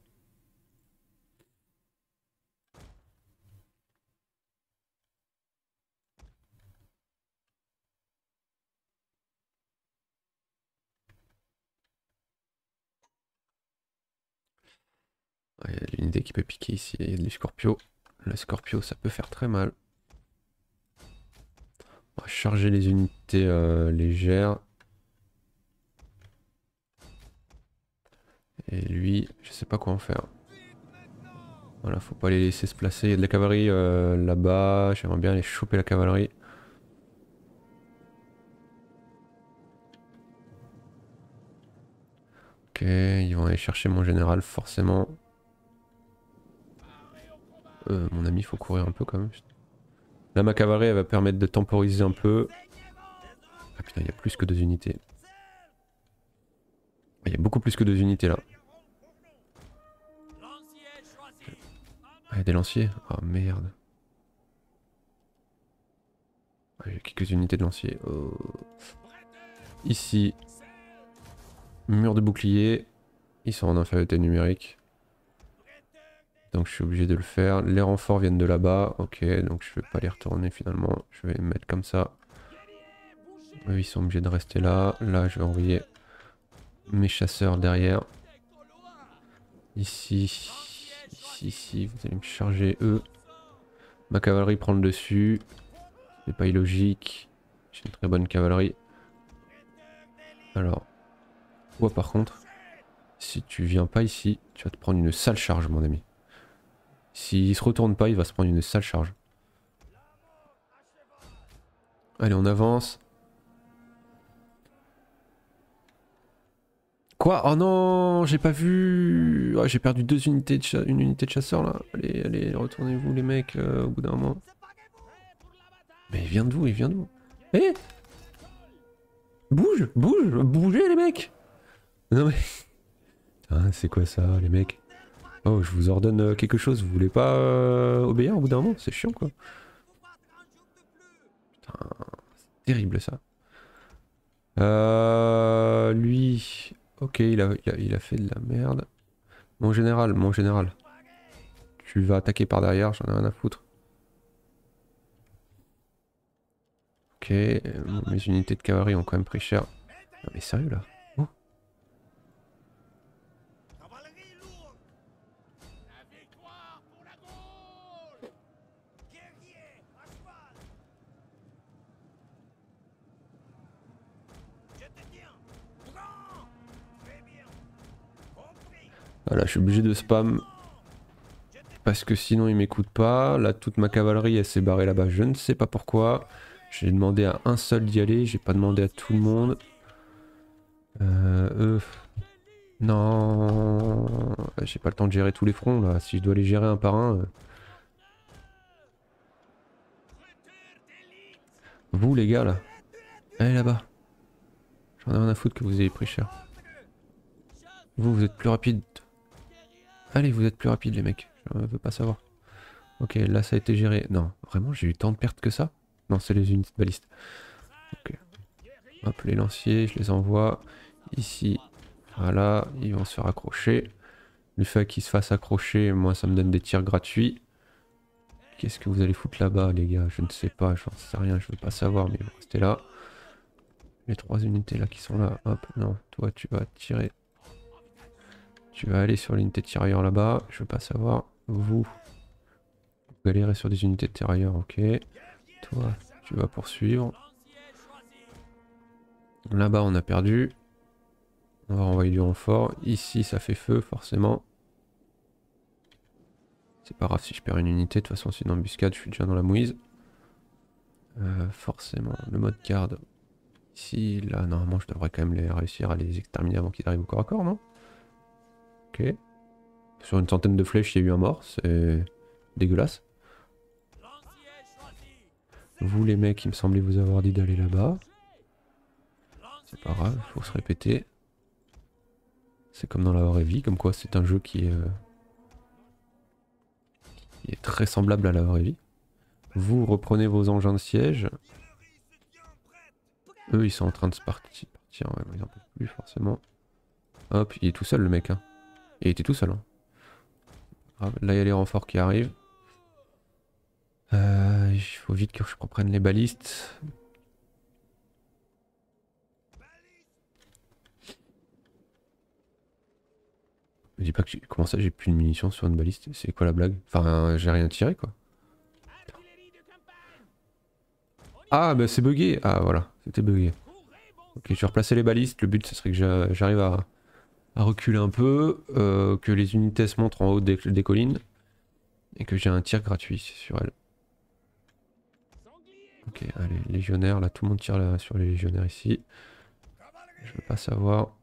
[SPEAKER 1] Il y a l'unité qui peut piquer ici, il y a des scorpions. Le scorpio, ça peut faire très mal. On va charger les unités euh, légères. Et lui, je sais pas quoi en faire. Voilà, faut pas les laisser se placer. Il y a de la cavalerie euh, là-bas. J'aimerais bien aller choper la cavalerie. Ok, ils vont aller chercher mon général forcément. Euh, mon ami, faut courir un peu quand même. Là, ma cavalerie, elle va permettre de temporiser un peu. Ah putain, il y a plus que deux unités. Il y a beaucoup plus que deux unités là. Ah, y a des lanciers Oh merde. Ah, il y a quelques unités de lanciers. Oh. Ici. Mur de bouclier. Ils sont en infériorité numérique. Donc je suis obligé de le faire. Les renforts viennent de là-bas. Ok, donc je vais pas les retourner finalement. Je vais les mettre comme ça. Eux, ils sont obligés de rester là. Là, je vais envoyer mes chasseurs derrière. Ici, ici, ici. Vous allez me charger eux. Ma cavalerie prend le dessus. C'est pas illogique. J'ai une très bonne cavalerie. Alors, toi par contre, si tu viens pas ici, tu vas te prendre une sale charge, mon ami. S'il se retourne pas, il va se prendre une sale charge. Allez, on avance. Quoi? Oh non, j'ai pas vu. j'ai perdu deux unités de une unité de chasseur là. Allez, allez, retournez-vous les mecs euh, au bout d'un moment. Mais il vient de vous, il vient de vous. Eh Bouge, bouge, bougez les mecs Non mais... Ah, c'est quoi ça les mecs? Oh, je vous ordonne euh, quelque chose, vous voulez pas euh, obéir au bout d'un moment? C'est chiant quoi. Putain, c'est terrible ça. Euh, lui, ok, il a, il, a, fait de la merde. Mon général, mon général. Tu vas attaquer par derrière, j'en ai rien à foutre. Ok, mes unités de cavalerie ont quand même pris cher. Non mais sérieux là? Voilà, je suis obligé de spam. Parce que sinon il m'écoute pas. Là, toute ma cavalerie, elle s'est barrée là-bas. Je ne sais pas pourquoi. J'ai demandé à un seul d'y aller. J'ai pas demandé à tout le monde. Euh, eux. Non. J'ai pas le temps de gérer tous les fronts là. Si je dois les gérer un par un. Euh. Vous les gars là. Allez là-bas. J'en ai rien à foutre que vous ayez pris cher. Vous, vous êtes plus rapide. Allez, vous êtes plus rapide les mecs. Je veux pas savoir. Ok, là ça a été géré. Non, vraiment, j'ai eu tant de pertes que ça Non, c'est les unités de. Ok. Hop, les lanciers, je les envoie. Ici, voilà, ils vont se faire accrocher. Le fait qu'ils se fassent accrocher, moi ça me donne des tirs gratuits. Qu'est-ce que vous allez foutre là-bas les gars? Je ne sais pas, j'en sais rien, je veux pas savoir, mais restez là. Les trois unités là qui sont là, hop, non, toi tu vas tirer tu vas aller sur l'unité de tirailleurs là-bas. Je veux pas savoir. Vous, vous galérez sur des unités de tirailleurs, ok. Toi, tu vas poursuivre. Là-bas, on a perdu. On va renvoyer du renfort. Ici, ça fait feu, forcément. C'est pas grave si je perds une unité. De toute façon, c'est une embuscade. Je suis déjà dans la mouise. Euh, forcément, le mode garde. Ici, là, normalement, je devrais quand même réussir à les exterminer avant qu'ils arrivent au corps à corps, non? Sur une centaine de flèches, il y a eu un mort. C'est dégueulasse. Vous les mecs, il me semblait vous avoir dit d'aller là-bas. C'est pas grave, faut se répéter. C'est comme dans la vraie vie, comme quoi c'est un jeu qui est, euh, très semblable à la vraie vie. Vous reprenez vos engins de siège. Eux, ils sont en train de se partir. ils en plus forcément. Hop, il est tout seul le mec. Hein. Il était tout seul. Hein. Là, il y a les renforts qui arrivent. Euh, il faut vite que je reprenne les balistes. Me dis pas que comment ça j'ai plus de munitions sur une baliste, c'est quoi la blague? Enfin j'ai rien tiré quoi. Ah bah c'est bugué, ah voilà, c'était bugué. Ok je vais replacer les balistes, le but ce serait que j'arrive à, reculer un peu, euh, que les unités se montrent en haut des, collines et que j'ai un tir gratuit sur elles. Ok, allez, légionnaire, là tout le monde tire sur les légionnaires ici. Je veux pas savoir.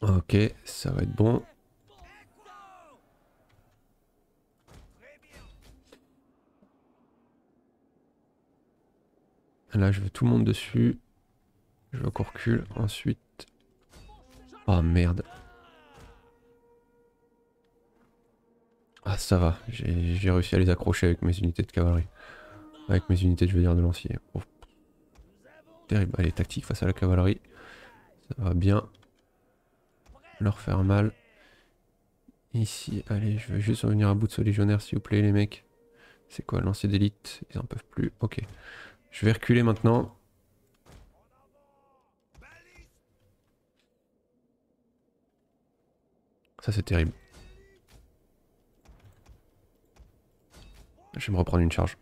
[SPEAKER 1] Ok, ça va être bon. Là, je veux tout le monde dessus. Je veux qu'on recule. Ensuite... Oh merde. Ah ça va, j'ai réussi à les accrocher avec mes unités de cavalerie. Avec mes unités, je veux dire, de lancier. Oh. Terrible. Allez, tactique face à la cavalerie. Ça va bien. Leur faire mal. Ici, allez, je veux juste revenir à bout de ce légionnaire, s'il vous plaît, les mecs. C'est quoi, lancer d'élite? Ils en peuvent plus. Ok. Je vais reculer maintenant. Ça, c'est terrible. Je vais me reprendre une charge.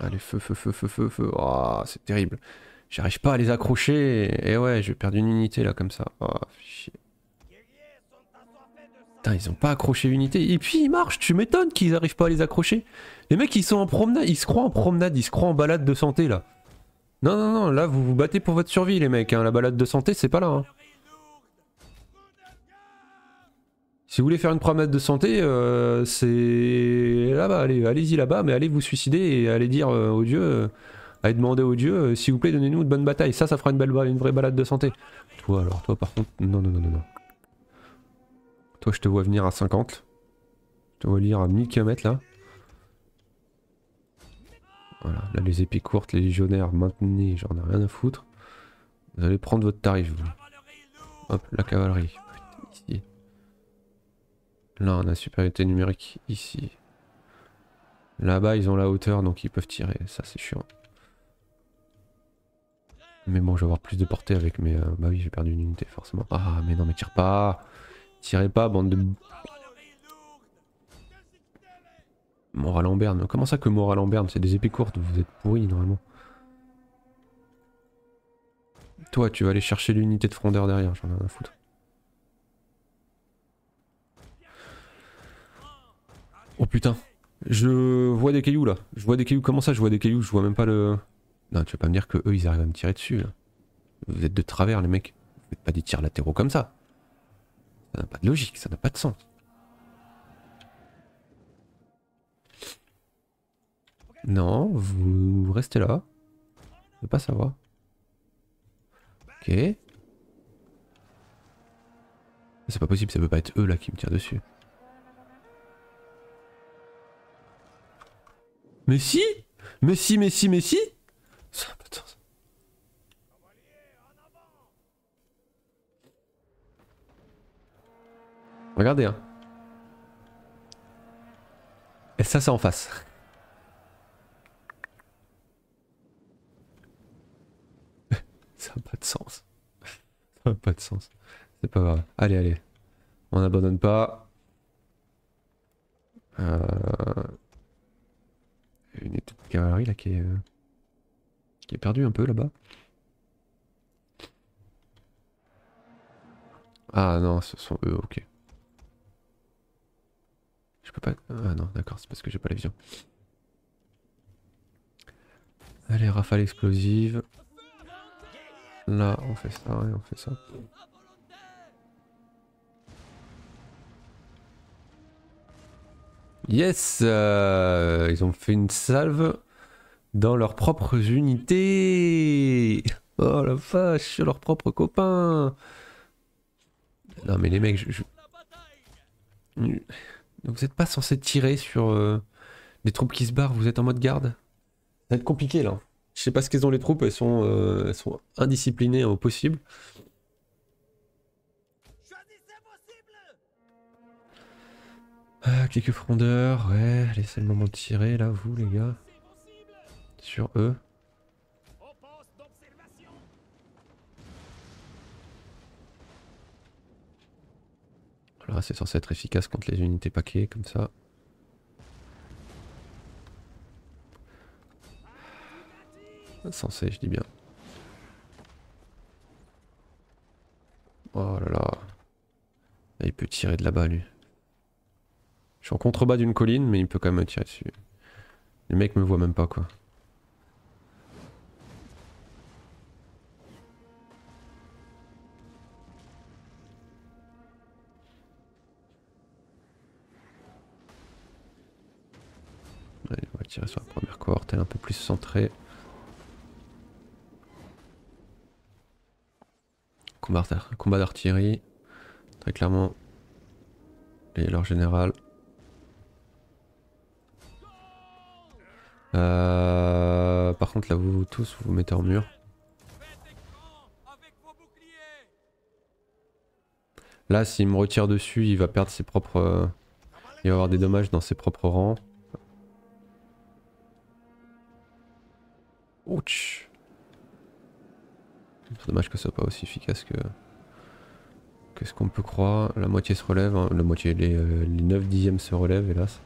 [SPEAKER 1] Allez, feu, feu, feu, feu, feu, feu. Oh, c'est terrible. J'arrive pas à les accrocher. Et ouais, je vais perdre une unité là, comme ça. Oh, chier. Putain, ils ont pas accroché l'unité. Et puis ils marchent, tu m'étonnes qu'ils arrivent pas à les accrocher. Les mecs, ils sont en promenade, ils se croient en promenade, ils se croient en balade de santé là. Non, non, non, là vous vous battez pour votre survie les mecs. Hein. La balade de santé, c'est pas là. Hein. Si vous voulez faire une promenade de santé, euh, c'est là-bas, allez, allez-y là-bas, mais allez vous suicider et allez dire euh, au dieu, euh, allez demander au dieu, s'il vous plaît, donnez-nous une bonne bataille. Ça, ça fera une belle, une vraie balade de santé. Toi, alors, toi, par contre, non, non, non, non, non. Toi, je te vois venir à 50. Je te vois lire à 1000 km là. Voilà, là, les épées courtes, les légionnaires, maintenez, j'en ai rien à foutre. Vous allez prendre votre tarif, vous. Hop, la cavalerie. Ici. Là, on a supériorité numérique ici. Là-bas, ils ont la hauteur, donc ils peuvent tirer. Ça, c'est chiant. Mais bon, je vais avoir plus de portée avec mes... Euh, bah oui, j'ai perdu une unité, forcément. Ah, mais non, mais tire pas Tirez pas, bande de... Moral en berne. Comment ça que moral en berne? C'est des épées courtes, vous êtes pourris, normalement. Toi, tu vas aller chercher l'unité de frondeur derrière, j'en ai rien à foutre. Oh putain. Je vois des cailloux là. Je vois des cailloux. Comment ça je vois des cailloux? Je vois même pas le... Non, tu vas pas me dire que eux ils arrivent à me tirer dessus là. Vous êtes de travers les mecs. Vous faites pas des tirs latéraux comme ça. Ça n'a pas de logique, ça n'a pas de sens. Non, vous restez là. Je veux pas savoir. Ok. C'est pas possible, ça peut pas être eux là qui me tirent dessus. Mais si Mais si, mais si, mais si Regardez, hein. Et ça, c'est en face. ça n'a pas de sens. Ça n'a pas de sens. C'est pas grave. Allez, allez. On n'abandonne pas. Euh une étape de cavalerie là qui est, euh, qui est perdue un peu là-bas. Ah non, ce sont eux, ok. Je peux pas... Ah non, d'accord, c'est parce que j'ai pas la vision. Allez, rafale explosive. Là, on fait ça et on fait ça. Yes euh, Ils ont fait une salve dans leurs propres unités Oh la vache, leurs propres copains Non mais les mecs, je... Donc vous êtes pas censé tirer sur euh, des troupes qui se barrent, vous êtes en mode garde Ça va être compliqué là. Je sais pas ce qu'elles ont les troupes, elles sont, euh, elles sont indisciplinées au possible. Ah, quelques frondeurs, ouais, c'est le moment de tirer là, vous les gars. Sur eux. Là c'est censé être efficace contre les unités paquets comme ça. Censé, je dis bien. Oh là là. il peut tirer de là-bas lui. Je suis en contrebas d'une colline, mais il peut quand même me tirer dessus. Les mecs me voient même pas quoi. Combat d'artillerie. Très clairement. Et leur général. Euh, par contre là vous, tous vous vous mettez en mur. Là s'il me retire dessus il va perdre ses propres... Euh, il va avoir des dommages dans ses propres rangs. Dommage que ce soit pas aussi efficace que... Qu'est-ce qu'on peut croire La moitié se relève, hein. la moitié, les, euh, les 9 dixièmes se relèvent hélas.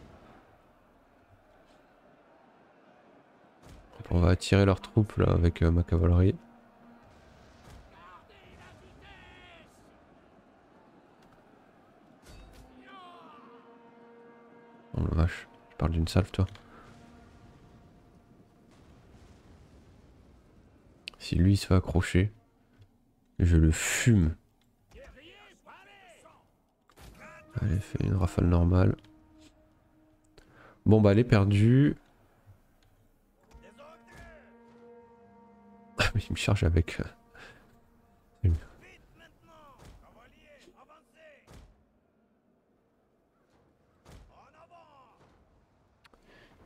[SPEAKER 1] On va attirer leurs troupes là avec euh, ma cavalerie. Oh la vache, je parle d'une salve toi. Si lui se fait accrocher, je le fume. Allez, fais une rafale normale. Bon bah elle est perdue. Il me charge avec... Euh,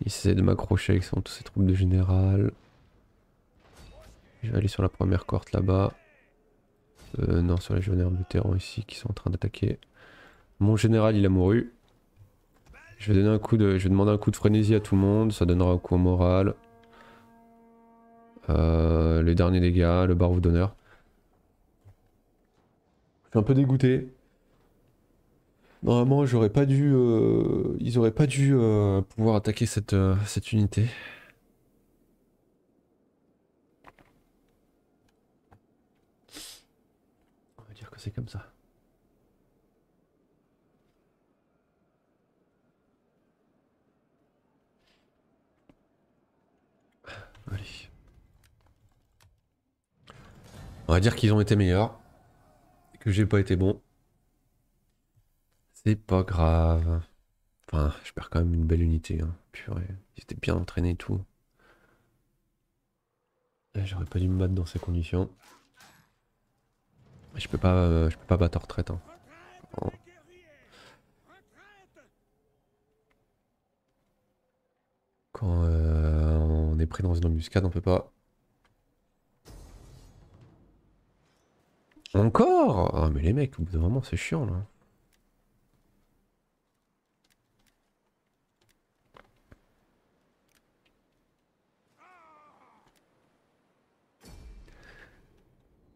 [SPEAKER 1] il essaie de m'accrocher avec son, tous ses troupes de général. Je vais aller sur la première cohorte là-bas. Euh, non, sur les légionnaires terrain ici qui sont en train d'attaquer. Mon général il a mouru. Je vais, un coup de, je demander un coup de frénésie à tout le monde, ça donnera un coup au moral. Euh, les derniers dégâts, le barreau d'honneur. Je suis un peu dégoûté. Normalement, j'aurais pas dû, euh, ils auraient pas dû euh, pouvoir attaquer cette, cette unité. On va dire que c'est comme ça. On va dire qu'ils ont été meilleurs. Que j'ai pas été bon. C'est pas grave. Enfin, je perds quand même une belle unité. Hein. Purée. Ils étaient bien entraînés et tout. J'aurais pas dû me battre dans ces conditions. Je peux pas, euh, je peux pas battre retraite. Hein. Quand euh, on est pris dans une embuscade, on peut pas. Encore? Ah mais les mecs, au bout d'un moment c'est chiant là.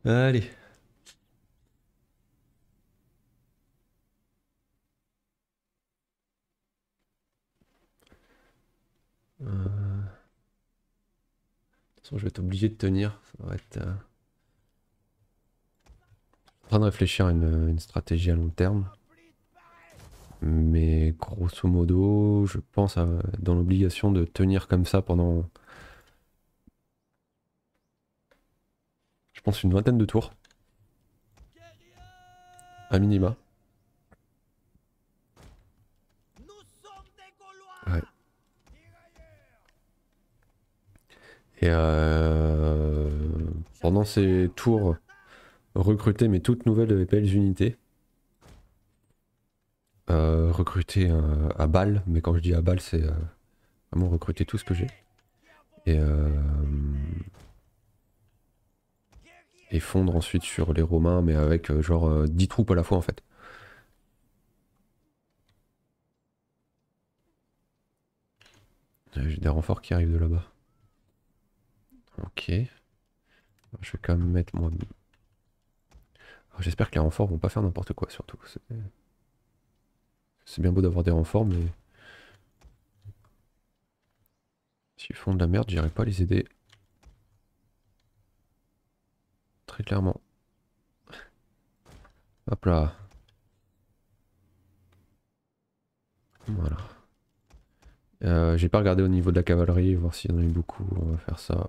[SPEAKER 1] Allez. Euh... De toute façon, je vais être obligé de tenir. Ça va être... Euh, en train de réfléchir à une, stratégie à long terme. Mais grosso modo, je pense à, dans l'obligation de tenir comme ça pendant... Je pense une vingtaine de tours. À minima. Ouais. Et euh, pendant ces tours, recruter mes toutes nouvelles belles unités. Euh, recruter à balle, mais quand je dis à balle, c'est euh, vraiment recruter tout ce que j'ai. Et, euh, et fondre ensuite sur les Romains, mais avec genre euh, 10 troupes à la fois en fait. J'ai des renforts qui arrivent de là-bas. Ok. Je vais quand même mettre moi. Alors, J'espère que les renforts vont pas faire n'importe quoi surtout. C'est- C'est bien beau d'avoir des renforts, mais. S'ils font de la merde, j'irai pas les aider. Très clairement. Hop là. Voilà. Euh, J'ai pas regardé au niveau de la cavalerie, voir s'il y en a eu beaucoup. On va faire ça.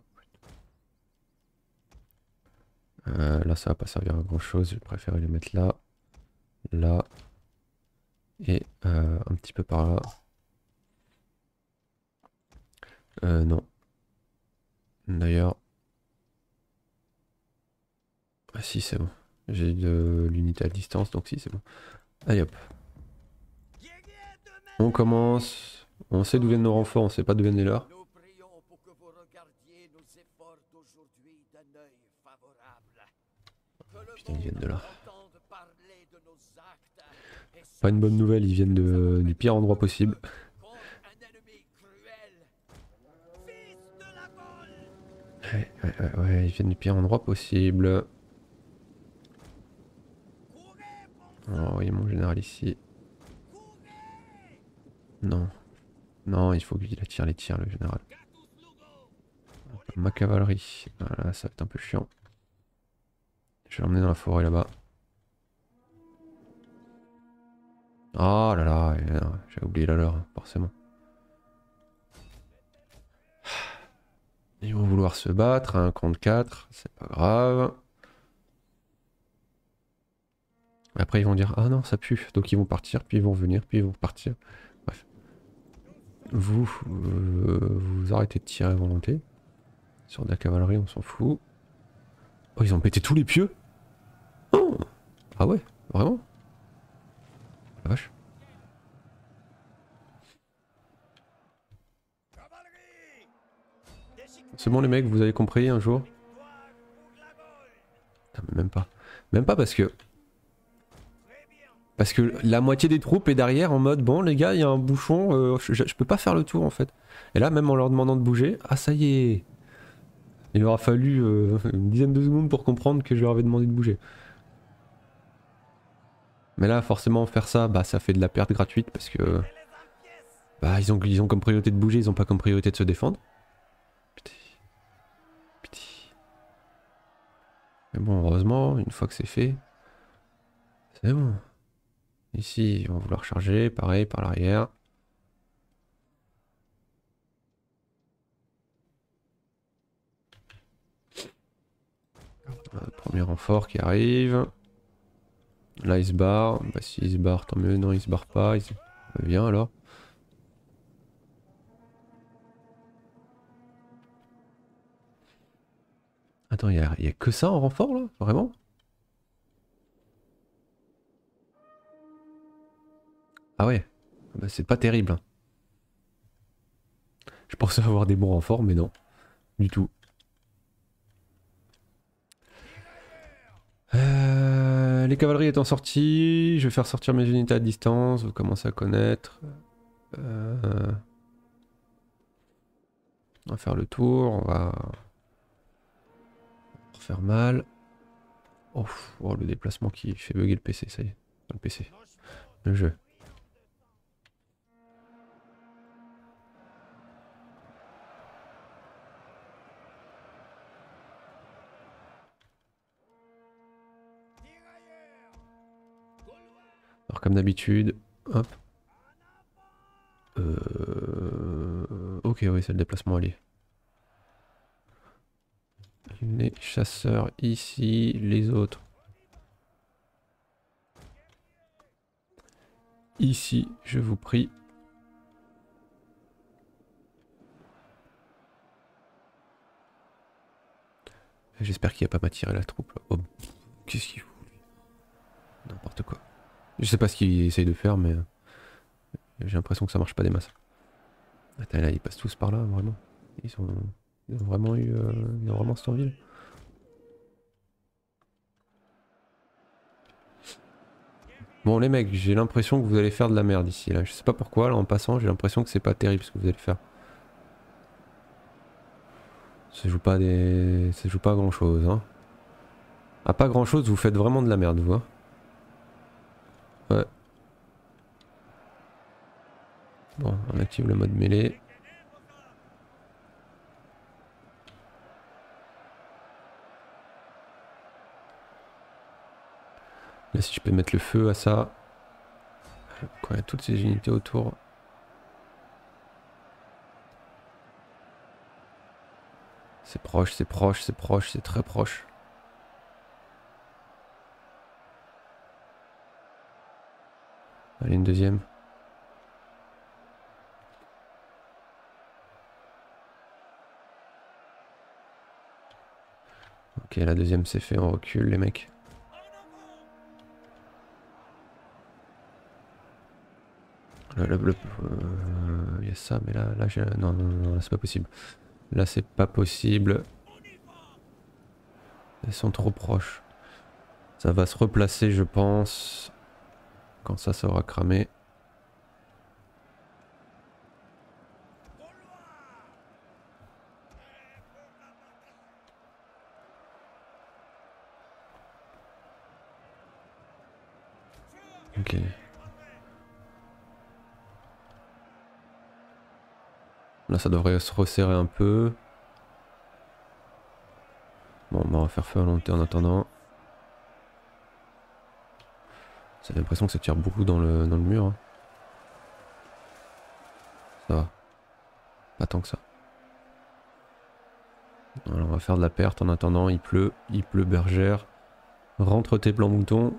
[SPEAKER 1] Euh, là, ça va pas servir à grand chose. Je préfère les mettre là, là et euh, un petit peu par là. Euh, non. D'ailleurs. Ah si, c'est bon. J'ai de l'unité à distance, donc si, c'est bon. Allez hop. On commence. On sait d'où viennent nos renforts, on sait pas d'où viennent les leurs.
[SPEAKER 2] Nous prions pour que vous regardiez nos efforts d'aujourd'hui d'un œil favorable. Que le
[SPEAKER 1] Ils viennent de là. Pas une bonne nouvelle, ils viennent de, du pire endroit possible. Ouais, ouais, ouais, ouais, ils viennent du pire endroit possible. Va envoyer mon général ici. Non. Non, il faut qu'il attire les tirs, le général. Ma cavalerie. Voilà, ça va être un peu chiant. Je vais l'emmener dans la forêt là-bas. Oh là là, euh, j'ai oublié la leur, forcément. Ils vont vouloir se battre, un contre 4, c'est pas grave. Après ils vont dire ah non ça pue, donc ils vont partir, puis ils vont venir, puis ils vont partir. Bref. Vous, euh, vous arrêtez de tirer volonté. Sur de la cavalerie on s'en fout. Oh ils ont pété tous les pieux Ah ouais, vraiment? La vache. C'est bon les mecs, vous avez compris un jour? Même pas. Même pas parce que... Parce que la moitié des troupes est derrière en mode bon les gars il y a un bouchon, euh, je, je peux pas faire le tour en fait. Et là même en leur demandant de bouger, ah ça y est Il aura fallu euh, une dizaine de secondes pour comprendre que je leur avais demandé de bouger. Mais là forcément faire ça, bah ça fait de la perte gratuite parce que... Bah ils ont, ils ont comme priorité de bouger, ils ont pas comme priorité de se défendre. Mais bon, heureusement, une fois que c'est fait, c'est bon. Ici, ils vont vouloir charger, pareil, par l'arrière. Premier renfort qui arrive. Là, il se barre. Bah, si il se barre, tant mieux. Non, il se barre pas. Il se... Viens alors. Attends, il y a, a que ça en renfort là? Vraiment? Ah ouais Bah, C'est pas terrible. hein. Je pensais avoir des bons renforts, mais non. Du tout. Euh, les cavaleries étant sorties, je vais faire sortir mes unités à distance, vous commencez à connaître. Euh, On va faire le tour, on va faire mal. Oh, oh, le déplacement qui fait bugger le PC, ça y est. Le PC. Le jeu. comme d'habitude. Hop. Euh... Ok, oui, c'est le déplacement allié. Les chasseurs ici, les autres. Ici, je vous prie. J'espère qu'il n'y a pas m'attiré la troupe. Oh, qu'est-ce qu'il N'importe quoi. Je sais pas ce qu'il essaye de faire, mais euh, j'ai l'impression que ça marche pas des masses. Attends, là, ils passent tous par là, vraiment. Ils, sont... ils ont vraiment eu. euh, Ils ont vraiment cette envie. Bon, les mecs, j'ai l'impression que vous allez faire de la merde ici. Là. Je sais pas pourquoi, là, en passant, j'ai l'impression que c'est pas terrible ce que vous allez faire. Ça joue pas des. Ça joue pas grand chose, hein. À pas grand chose, vous faites vraiment de la merde, vous. hein. Ouais. Bon, on active le mode mêlée. Là, si je peux mettre le feu à ça. Quand il y a toutes ces unités autour. C'est proche, c'est proche, c'est proche, c'est très proche. Allez, une deuxième. Ok, la deuxième c'est fait, on recule les mecs. Le, le- le- euh, il y a ça, mais là, là, non, non, non, là, c'est pas possible. Là, c'est pas possible. Elles sont trop proches. Ça va se replacer, je pense. Quand ça, ça aura cramé. Ok. Là, ça devrait se resserrer un peu. Bon, on va faire feu à terme en attendant. J'ai l'impression que ça tire beaucoup dans le, dans le mur. hein. Ça va. Pas tant que ça. On va faire de la perte en attendant. Il pleut. Il pleut bergère. Rentre tes plans moutons.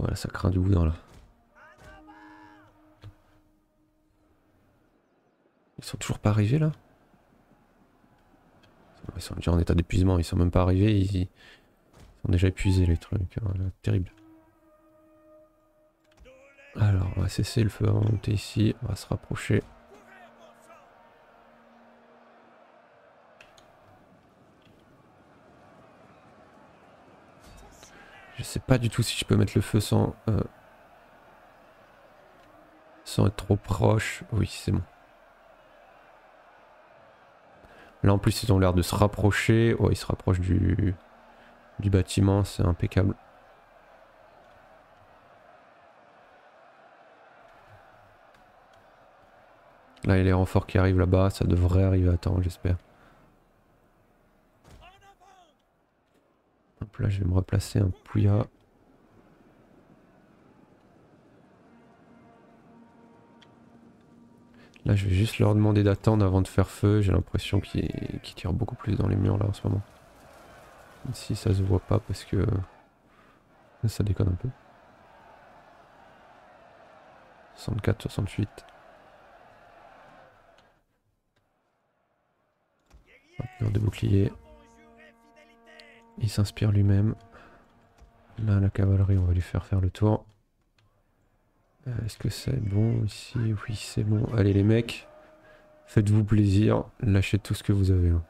[SPEAKER 1] Voilà, ça craint du boudin là. Ils sont toujours pas arrivés là? Ils sont déjà en état d'épuisement, ils sont même pas arrivés, ils, sont déjà épuisés les trucs. hein, terrible. Alors, on va cesser le feu avant de monter ici, on va se rapprocher. Je sais pas du tout si je peux mettre le feu sans... euh, sans être trop proche. Oui, c'est bon. Là en plus ils ont l'air de se rapprocher. Ouais, ils se rapprochent du, du bâtiment, c'est impeccable. Là il y a les renforts qui arrivent là-bas, ça devrait arriver à temps j'espère. Hop là je vais me replacer un pouya. Là, je vais juste leur demander d'attendre avant de faire feu. J'ai l'impression qu'ils tirent beaucoup plus dans les murs là en ce moment. Ici, ça se voit pas parce que ça déconne un peu. 64, 68. Hop, mur de bouclier. Il s'inspire lui-même. Là, la cavalerie, on va lui faire faire le tour. Euh, Est-ce que c'est bon ici? Oui, c'est bon. Allez les mecs, faites-vous plaisir, lâchez tout ce que vous avez. wow.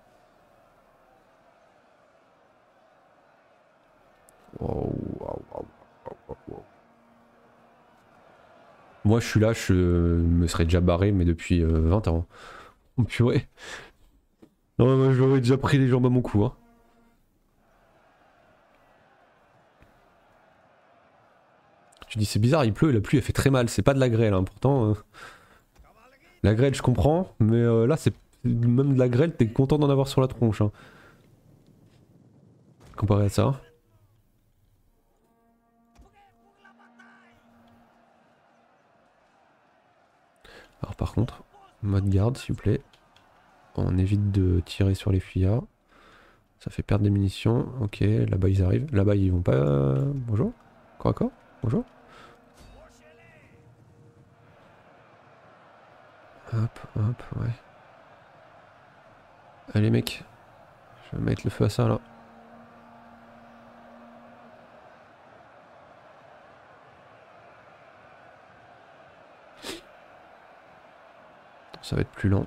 [SPEAKER 1] Moi je suis là, je me serais déjà barré, mais depuis euh, 20 ans. Oh purée. Non, moi j'aurais déjà pris les jambes à mon cou. Hein. Tu dis c'est bizarre, il pleut et la pluie elle fait très mal, c'est pas de la grêle hein, pourtant. euh, La grêle je comprends, mais euh, là c'est même de la grêle, t'es content d'en avoir sur la tronche. hein. Comparé à ça. Alors par contre, mode garde s'il vous plaît. On évite de tirer sur les fuyards. Ça fait perdre des munitions. Ok, là-bas ils arrivent. Là-bas ils vont pas... Bonjour Quoi quoi Bonjour Hop, hop, ouais. Allez mec, je vais mettre le feu à ça là. Ça va être plus lent.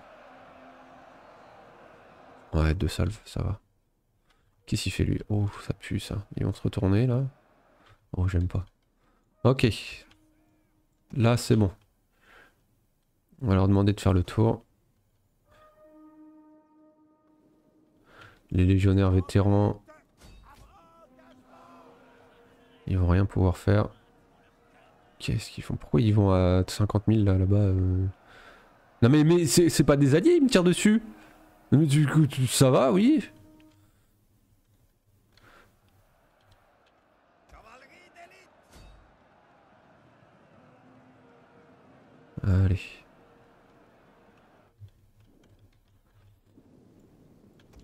[SPEAKER 1] Ouais, deux salves, ça va. Qu'est-ce qu'il fait lui? Oh, ça pue ça. Ils vont se retourner là. Oh, j'aime pas. Ok. Là, c'est bon. On va leur demander de faire le tour. Les légionnaires vétérans. Ils vont rien pouvoir faire. Qu'est-ce qu'ils font? Pourquoi ils vont à 50 000 là, là-bas euh? Non mais, mais c'est pas des alliés, ils me tirent dessus Mais du coup, ça va, oui Allez.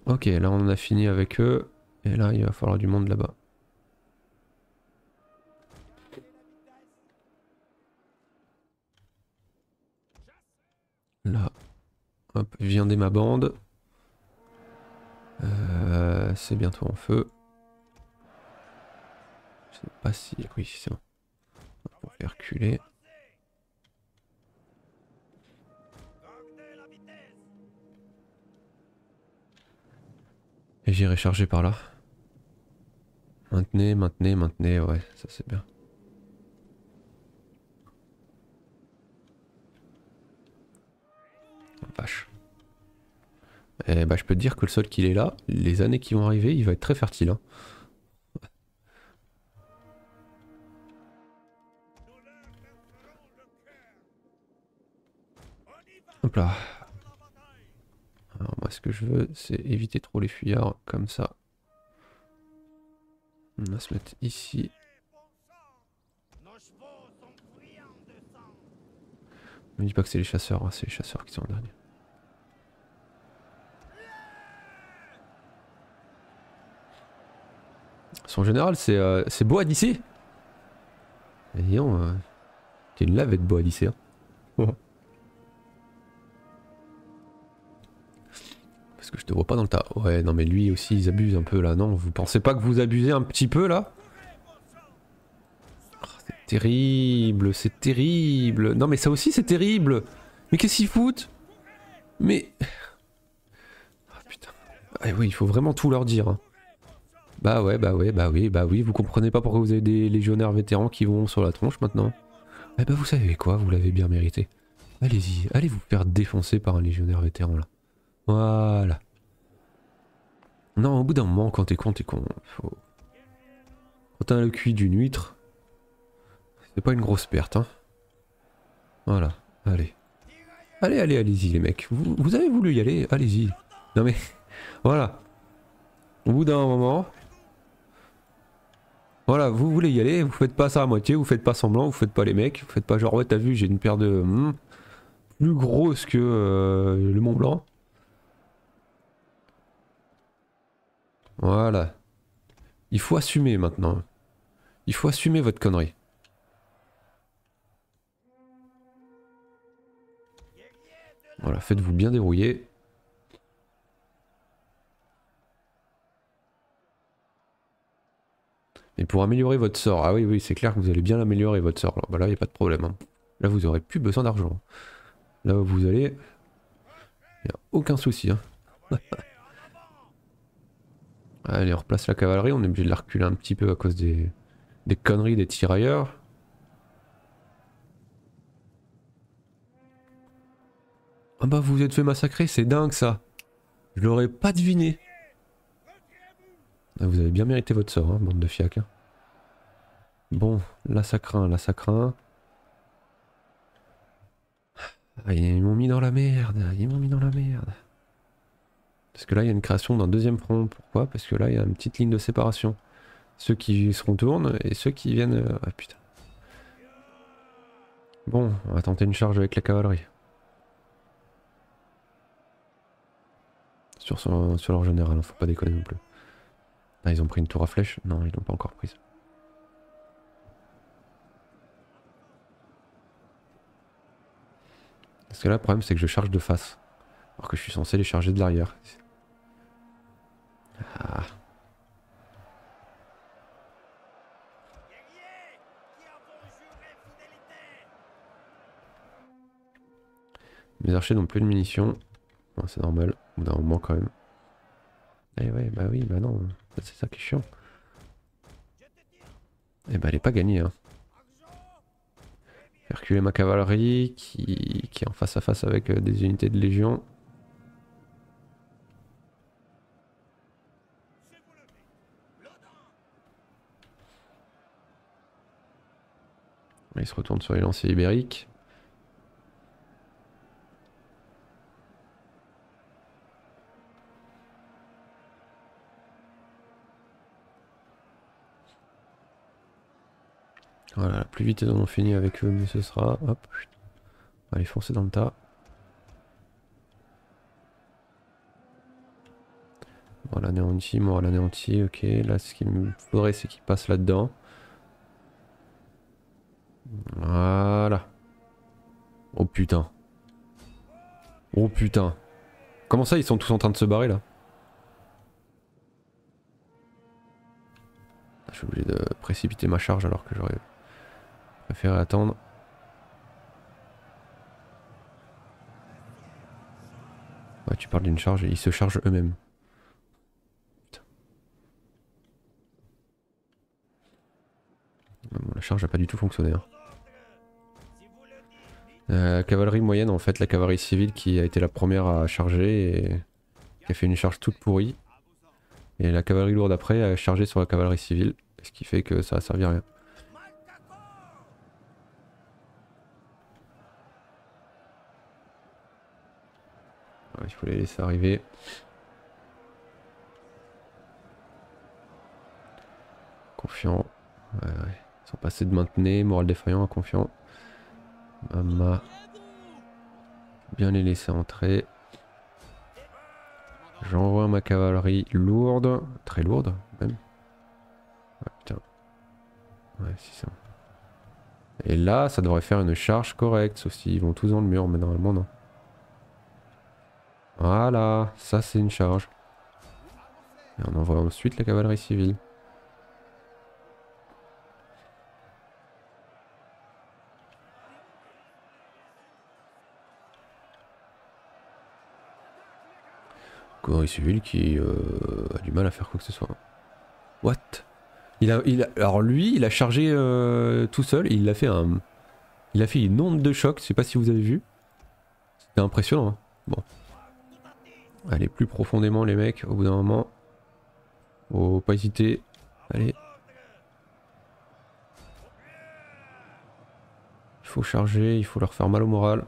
[SPEAKER 1] Ok, là on a fini avec eux. Et là, il va falloir du monde là-bas. Là. Hop, viendez ma bande. Euh, c'est bientôt en feu. Je sais pas si... Oui, c'est bon. On va reculer. Et j'irai charger par là. Maintenez, maintenez, maintenez, ouais, ça c'est bien. Vache. Et eh bah je peux te dire que le sol qu'il est là, les années qui vont arriver, il va être très fertile. Hein. Hop là. Alors moi ce que je veux c'est éviter trop les fuyards comme ça. On va se mettre ici. Ne me dis pas que c'est les chasseurs, hein, c'est les chasseurs qui sont en dernier. Son général, c'est euh, beau à d'ici. Disons, euh, t'es une lave être beau à d'ici. Hein. Parce que je te vois pas dans le tas. Ouais, non mais lui aussi, ils abusent un peu là, non Vous pensez pas que vous abusez un petit peu là? Oh, C'est terrible, c'est terrible. Non mais ça aussi c'est terrible. Mais qu'est-ce qu'ils foutent? Mais... Oh putain. Ah oui, il faut vraiment tout leur dire. Hein. Bah ouais, bah ouais, bah oui, bah oui, vous comprenez pas pourquoi vous avez des légionnaires vétérans qui vont sur la tronche maintenant? Eh bah vous savez quoi, vous l'avez bien mérité. Allez-y, allez vous faire défoncer par un légionnaire vétéran là. Voilà. Non, au bout d'un moment, quand t'es con, t'es con. Faut... Quand t'as le cuit d'une huître, c'est pas une grosse perte, hein. Voilà, allez. Allez, allez, allez-y les mecs. Vous, avez voulu y aller, allez-y. Non mais, voilà. Au bout d'un moment, voilà, vous voulez y aller, vous faites pas ça à moitié, vous faites pas semblant, vous faites pas les mecs, vous faites pas genre ouais t'as vu j'ai une paire de hmm, plus grosse que euh, le Mont Blanc. Voilà. Il faut assumer maintenant. Il faut assumer votre connerie. Voilà, faites-vous bien dérouiller. Et pour améliorer votre sort, ah oui, oui, c'est clair que vous allez bien améliorer votre sort. Là, il n'y a pas de problème. Hein. Là, vous aurez plus besoin d'argent. Là vous allez, il n'y a aucun souci. Hein. Allez, on replace la cavalerie. On est obligé de la reculer un petit peu à cause des, des conneries des tirailleurs. Ah bah vous vous êtes fait massacrer, c'est dingue ça. Je l'aurais pas deviné. Ah, vous avez bien mérité votre sort, hein, bande de fiac. Hein. Bon, là ça craint, là ça craint. Ah, ils m'ont mis dans la merde, ils m'ont mis dans la merde. Parce que là, il y a une création d'un deuxième front. Pourquoi? Parce que là, il y a une petite ligne de séparation. Ceux qui se retournent et ceux qui viennent... Euh, ah putain. Bon, on va tenter une charge avec la cavalerie. Sur, sur leur général, hein, faut pas déconner non plus. Ah, ils ont pris une tour à flèche? Non, ils l'ont pas encore prise. Parce que là, le problème, c'est que je charge de face. Alors que je suis censé les charger de l'arrière. Ah.
[SPEAKER 2] Guerriers qui avons juré fidélité
[SPEAKER 1] Mes archers n'ont plus de munitions. C'est normal, au bout d'un moment quand même. Eh ouais, bah oui, bah non, c'est ça qui est chiant. Eh bah elle est pas gagnée, hein. Ma cavalerie qui, qui est en face à face avec euh, des unités de légion. Il se retourne sur les lanciers ibériques. Voilà, plus vite ils en ont fini avec eux, mieux ce sera. Hop, allez foncer dans le tas. Mort à l'anéanti, ok. Là, ce qu'il me faudrait, c'est qu'il passe là-dedans. Voilà. Oh putain. Oh putain. Comment ça, ils sont tous en train de se barrer là? Je suis obligé de précipiter ma charge alors que j'aurais préféré attendre. Ouais, tu parles d'une charge ils se chargent eux-mêmes. La charge a pas du tout fonctionné. hein. Euh, cavalerie moyenne, en fait, la cavalerie civile qui a été la première à charger et qui a fait une charge toute pourrie. Et la cavalerie lourde après a chargé sur la cavalerie civile, ce qui fait que ça a servi à rien. Il faut les laisser arriver. Confiant. Ouais, ouais. Ils sont passés de maintenir, moral défaillant à confiant. Mama. Bien les laisser entrer. J'envoie ma cavalerie lourde. Très lourde, même. Putain. Ouais, si ça. Et là, ça devrait faire une charge correcte, sauf s'ils vont tous dans le mur, mais normalement non. Voilà, ça c'est une charge. Et on envoie ensuite la cavalerie civile. Cavalerie civile qui euh, a du mal à faire quoi que ce soit. What? Il a, il a- alors lui, il a chargé euh, tout seul il a fait un, il a fait une onde de choc. Je sais pas si vous avez vu. C'était impressionnant. hein. Bon. Allez, plus profondément les mecs, au bout d'un moment. Faut pas hésiter. Allez. Il faut charger, il faut leur faire mal au moral.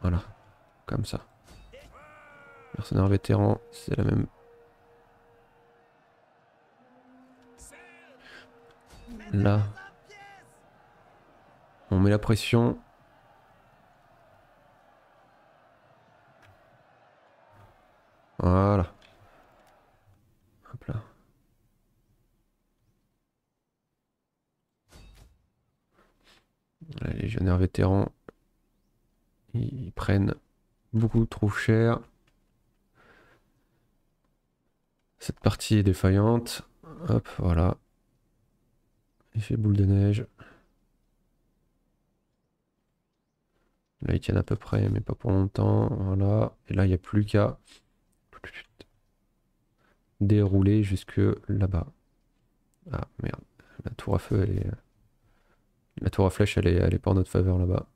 [SPEAKER 1] Voilà. Comme ça. Mercenaire vétéran, c'est la même. Là. On met la pression. Voilà. Hop là. Les légionnaires vétérans, ils prennent beaucoup trop cher. Cette partie est défaillante. Hop, voilà. Effet boule de neige. Là, ils tiennent à peu près, mais pas pour longtemps. Voilà. Et là, il n'y a plus qu'à dérouler jusque là-bas. Ah, merde. La tour à feu, elle est... La tour à flèche, elle est, elle est pas en notre faveur là-bas.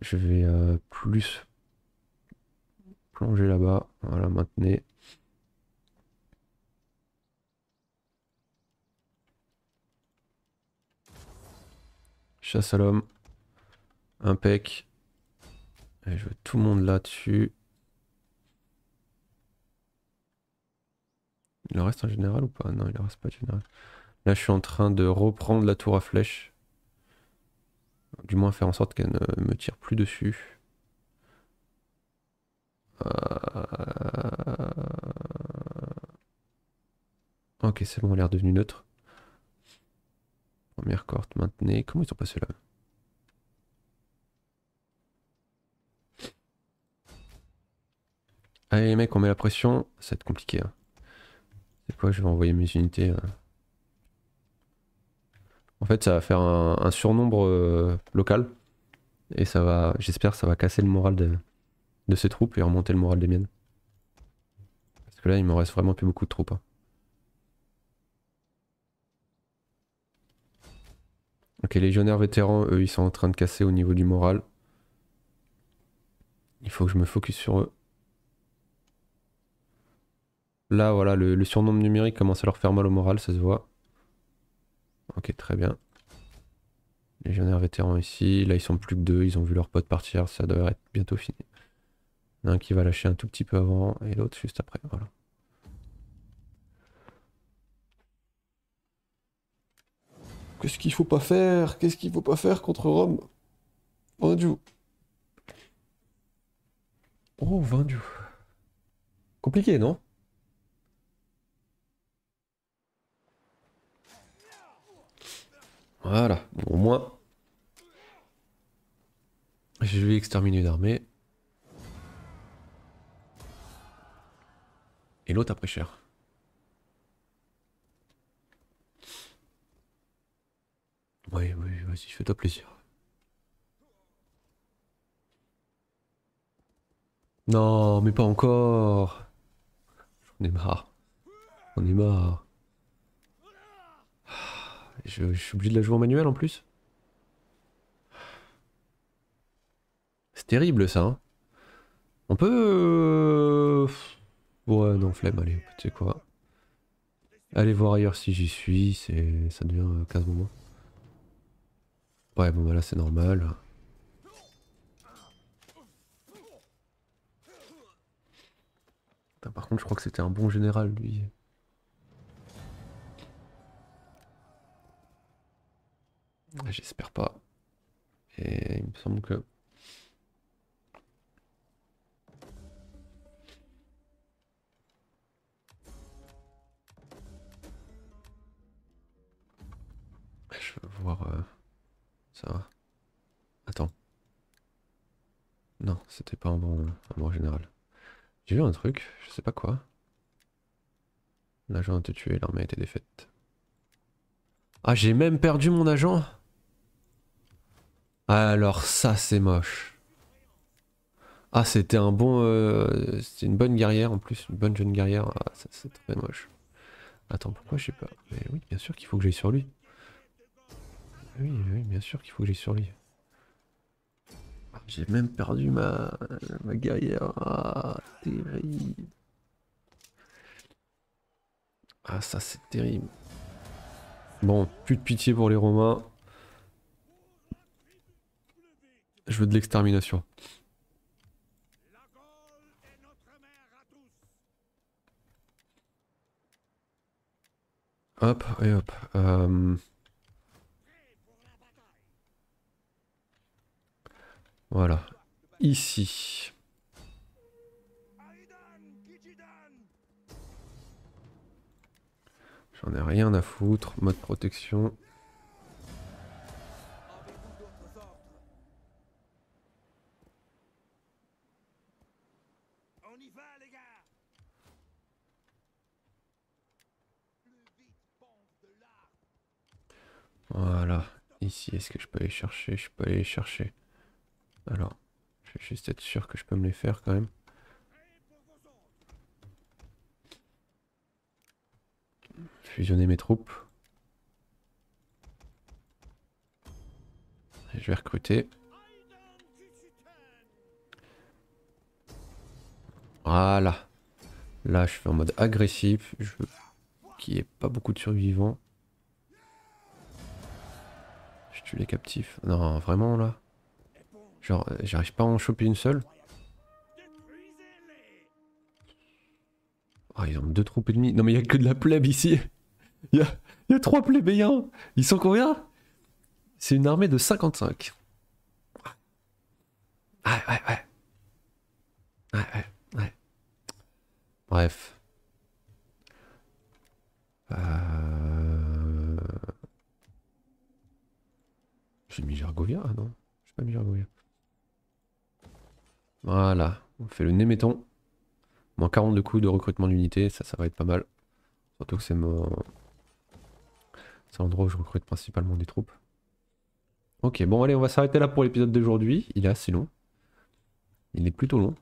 [SPEAKER 1] Je vais euh, plus plonger là-bas. Voilà, maintenez. Chasse à l'homme. Impec. Je veux tout le monde là-dessus. Il en reste un général ou pas? Non, il en reste pas de général. Là, je suis en train de reprendre la tour à flèche. Du moins faire en sorte qu'elle ne me tire plus dessus. Euh, Ok, c'est bon, elle est redevenue neutre. Mercourt, maintenez. Comment ils sont passés là? Allez les mecs, on met la pression. Ça va être compliqué. hein. C'est quoi Je vais envoyer mes unités. euh. En fait, ça va faire un, surnombre euh, local. Et ça va, j'espère, ça va casser le moral de, ces troupes et remonter le moral des miennes. Parce que là, il me reste vraiment plus beaucoup de troupes. hein. Ok, légionnaires vétérans, eux, ils sont en train de casser au niveau du moral. Il faut que je me focus sur eux. Là, voilà, le, le surnombre numérique commence à leur faire mal au moral, ça se voit. Ok, très bien. Légionnaires vétérans ici. Là, ils sont plus que deux. Ils ont vu leur pote partir. Ça devrait être bientôt fini. Il y en a un qui va lâcher un tout petit peu avant et l'autre juste après. Voilà. Qu'est-ce qu'il faut pas faire? Qu'est-ce qu'il faut pas faire contre Rome? Vendu. Oh, vendu. Compliqué, non? Voilà, au moins. Je vais exterminer une armée. Et l'autre après cher. Oui, oui, vas-y, fais-toi plaisir. Non, mais pas encore. J'en ai marre. J'en ai marre. Je, suis obligé de la jouer en manuel en plus. C'est terrible ça. hein. On peut... euh, Ouais, non, flemme, allez, tu sais quoi. Allez voir ailleurs si j'y suis, c'est ça devient euh, 15 moments. Ouais, bon, bah là c'est normal. Par contre, je crois que c'était un bon général, lui. J'espère pas. Et il me semble que... Je veux voir... euh, Ça. Attends. Non, c'était pas un bon, un bon général. J'ai vu un truc, je sais pas quoi. L'agent a été tué, l'armée a été défaite. Ah, j'ai même perdu mon agent Alors ça, c'est moche. Ah, c'était un bon... euh, c'était une bonne guerrière en plus, une bonne jeune guerrière. Ah, ça, c'est très moche. Attends, pourquoi je sais pas Mais oui, bien sûr qu'il faut que j'aille sur lui. Oui, oui, bien sûr qu'il faut que j'aille sur lui. Ah, J'ai même perdu ma, ma guerrière. Ah, terrible. Ah, ça, c'est terrible. Bon, plus de pitié pour les Romains. Je veux de l'extermination. Hop, et hop. euh, Voilà. Ici. J'en ai rien à foutre. Mode protection.
[SPEAKER 2] Avez-vous d'autres ordres On y va, les gars Plus vite, pompe de l'arbre
[SPEAKER 1] Voilà. Ici, est-ce que je peux aller chercher? Je peux aller chercher. Alors, je vais juste être sûr que je peux me les faire quand même. Fusionner mes troupes. Je vais recruter. Voilà. Là, je fais en mode agressif. Je veux qu'il n'y ait pas beaucoup de survivants. Les captifs. Non, vraiment là? Genre, euh, j'arrive pas à en choper une seule? Ah, ils ont deux troupes ennemies. Non, mais il y a que de la plèbe ici. Il y a, y a trois plébéiens. Ils sont combien? C'est une armée de 55. Ah, ouais, ouais. Ouais, ouais, ouais. Bref. Euh... Mirgovia Ah non, je sais pas Mirgovia. Voilà, on fait le Néméton. Moins 42 coups de recrutement d'unité, ça, ça va être pas mal. Surtout que c'est mon... C'est l'endroit où je recrute principalement des troupes. Ok, bon allez, on va s'arrêter là pour l'épisode d'aujourd'hui. Il est assez long. Il est plutôt long.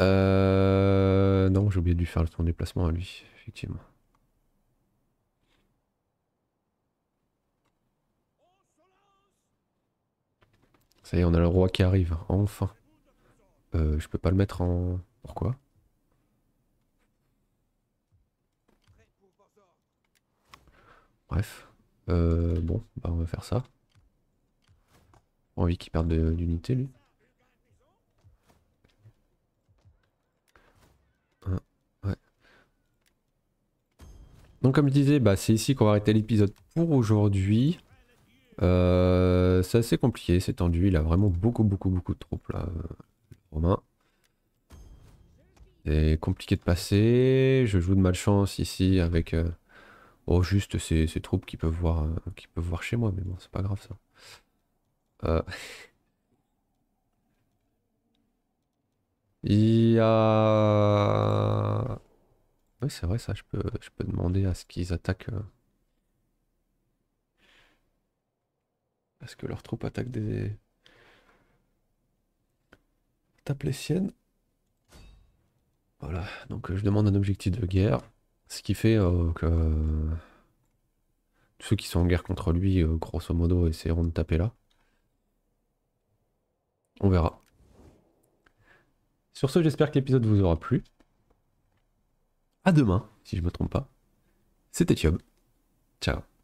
[SPEAKER 1] Euh... Non, j'ai oublié de lui faire son déplacement à lui, effectivement. Ça y est, on a le roi qui arrive, enfin. Euh, je peux pas le mettre en... Pourquoi? Bref. Euh, bon, bah on va faire ça. Pas envie qu'il perde d'unité lui. Ouais. Donc comme je disais, bah, c'est ici qu'on va arrêter l'épisode pour aujourd'hui. Euh, c'est assez compliqué, c'est tendu, il a vraiment beaucoup beaucoup beaucoup de troupes là, Romain. C'est compliqué de passer, je joue de malchance ici avec... Euh, oh juste ces, troupes qui peuvent, voir, euh, qui peuvent voir chez moi, mais bon c'est pas grave ça. Il y a... Oui c'est vrai ça, je peux, je peux demander à ce qu'ils attaquent... Est-ce que leurs troupes attaquent des... Tape les siennes. Voilà, donc euh, je demande un objectif de guerre. Ce qui fait euh, que tous ceux qui sont en guerre contre lui, euh, grosso modo, essaieront de taper là. On verra. Sur ce, j'espère que l'épisode vous aura plu. À demain, si je me trompe pas. C'était Thiob. Ciao.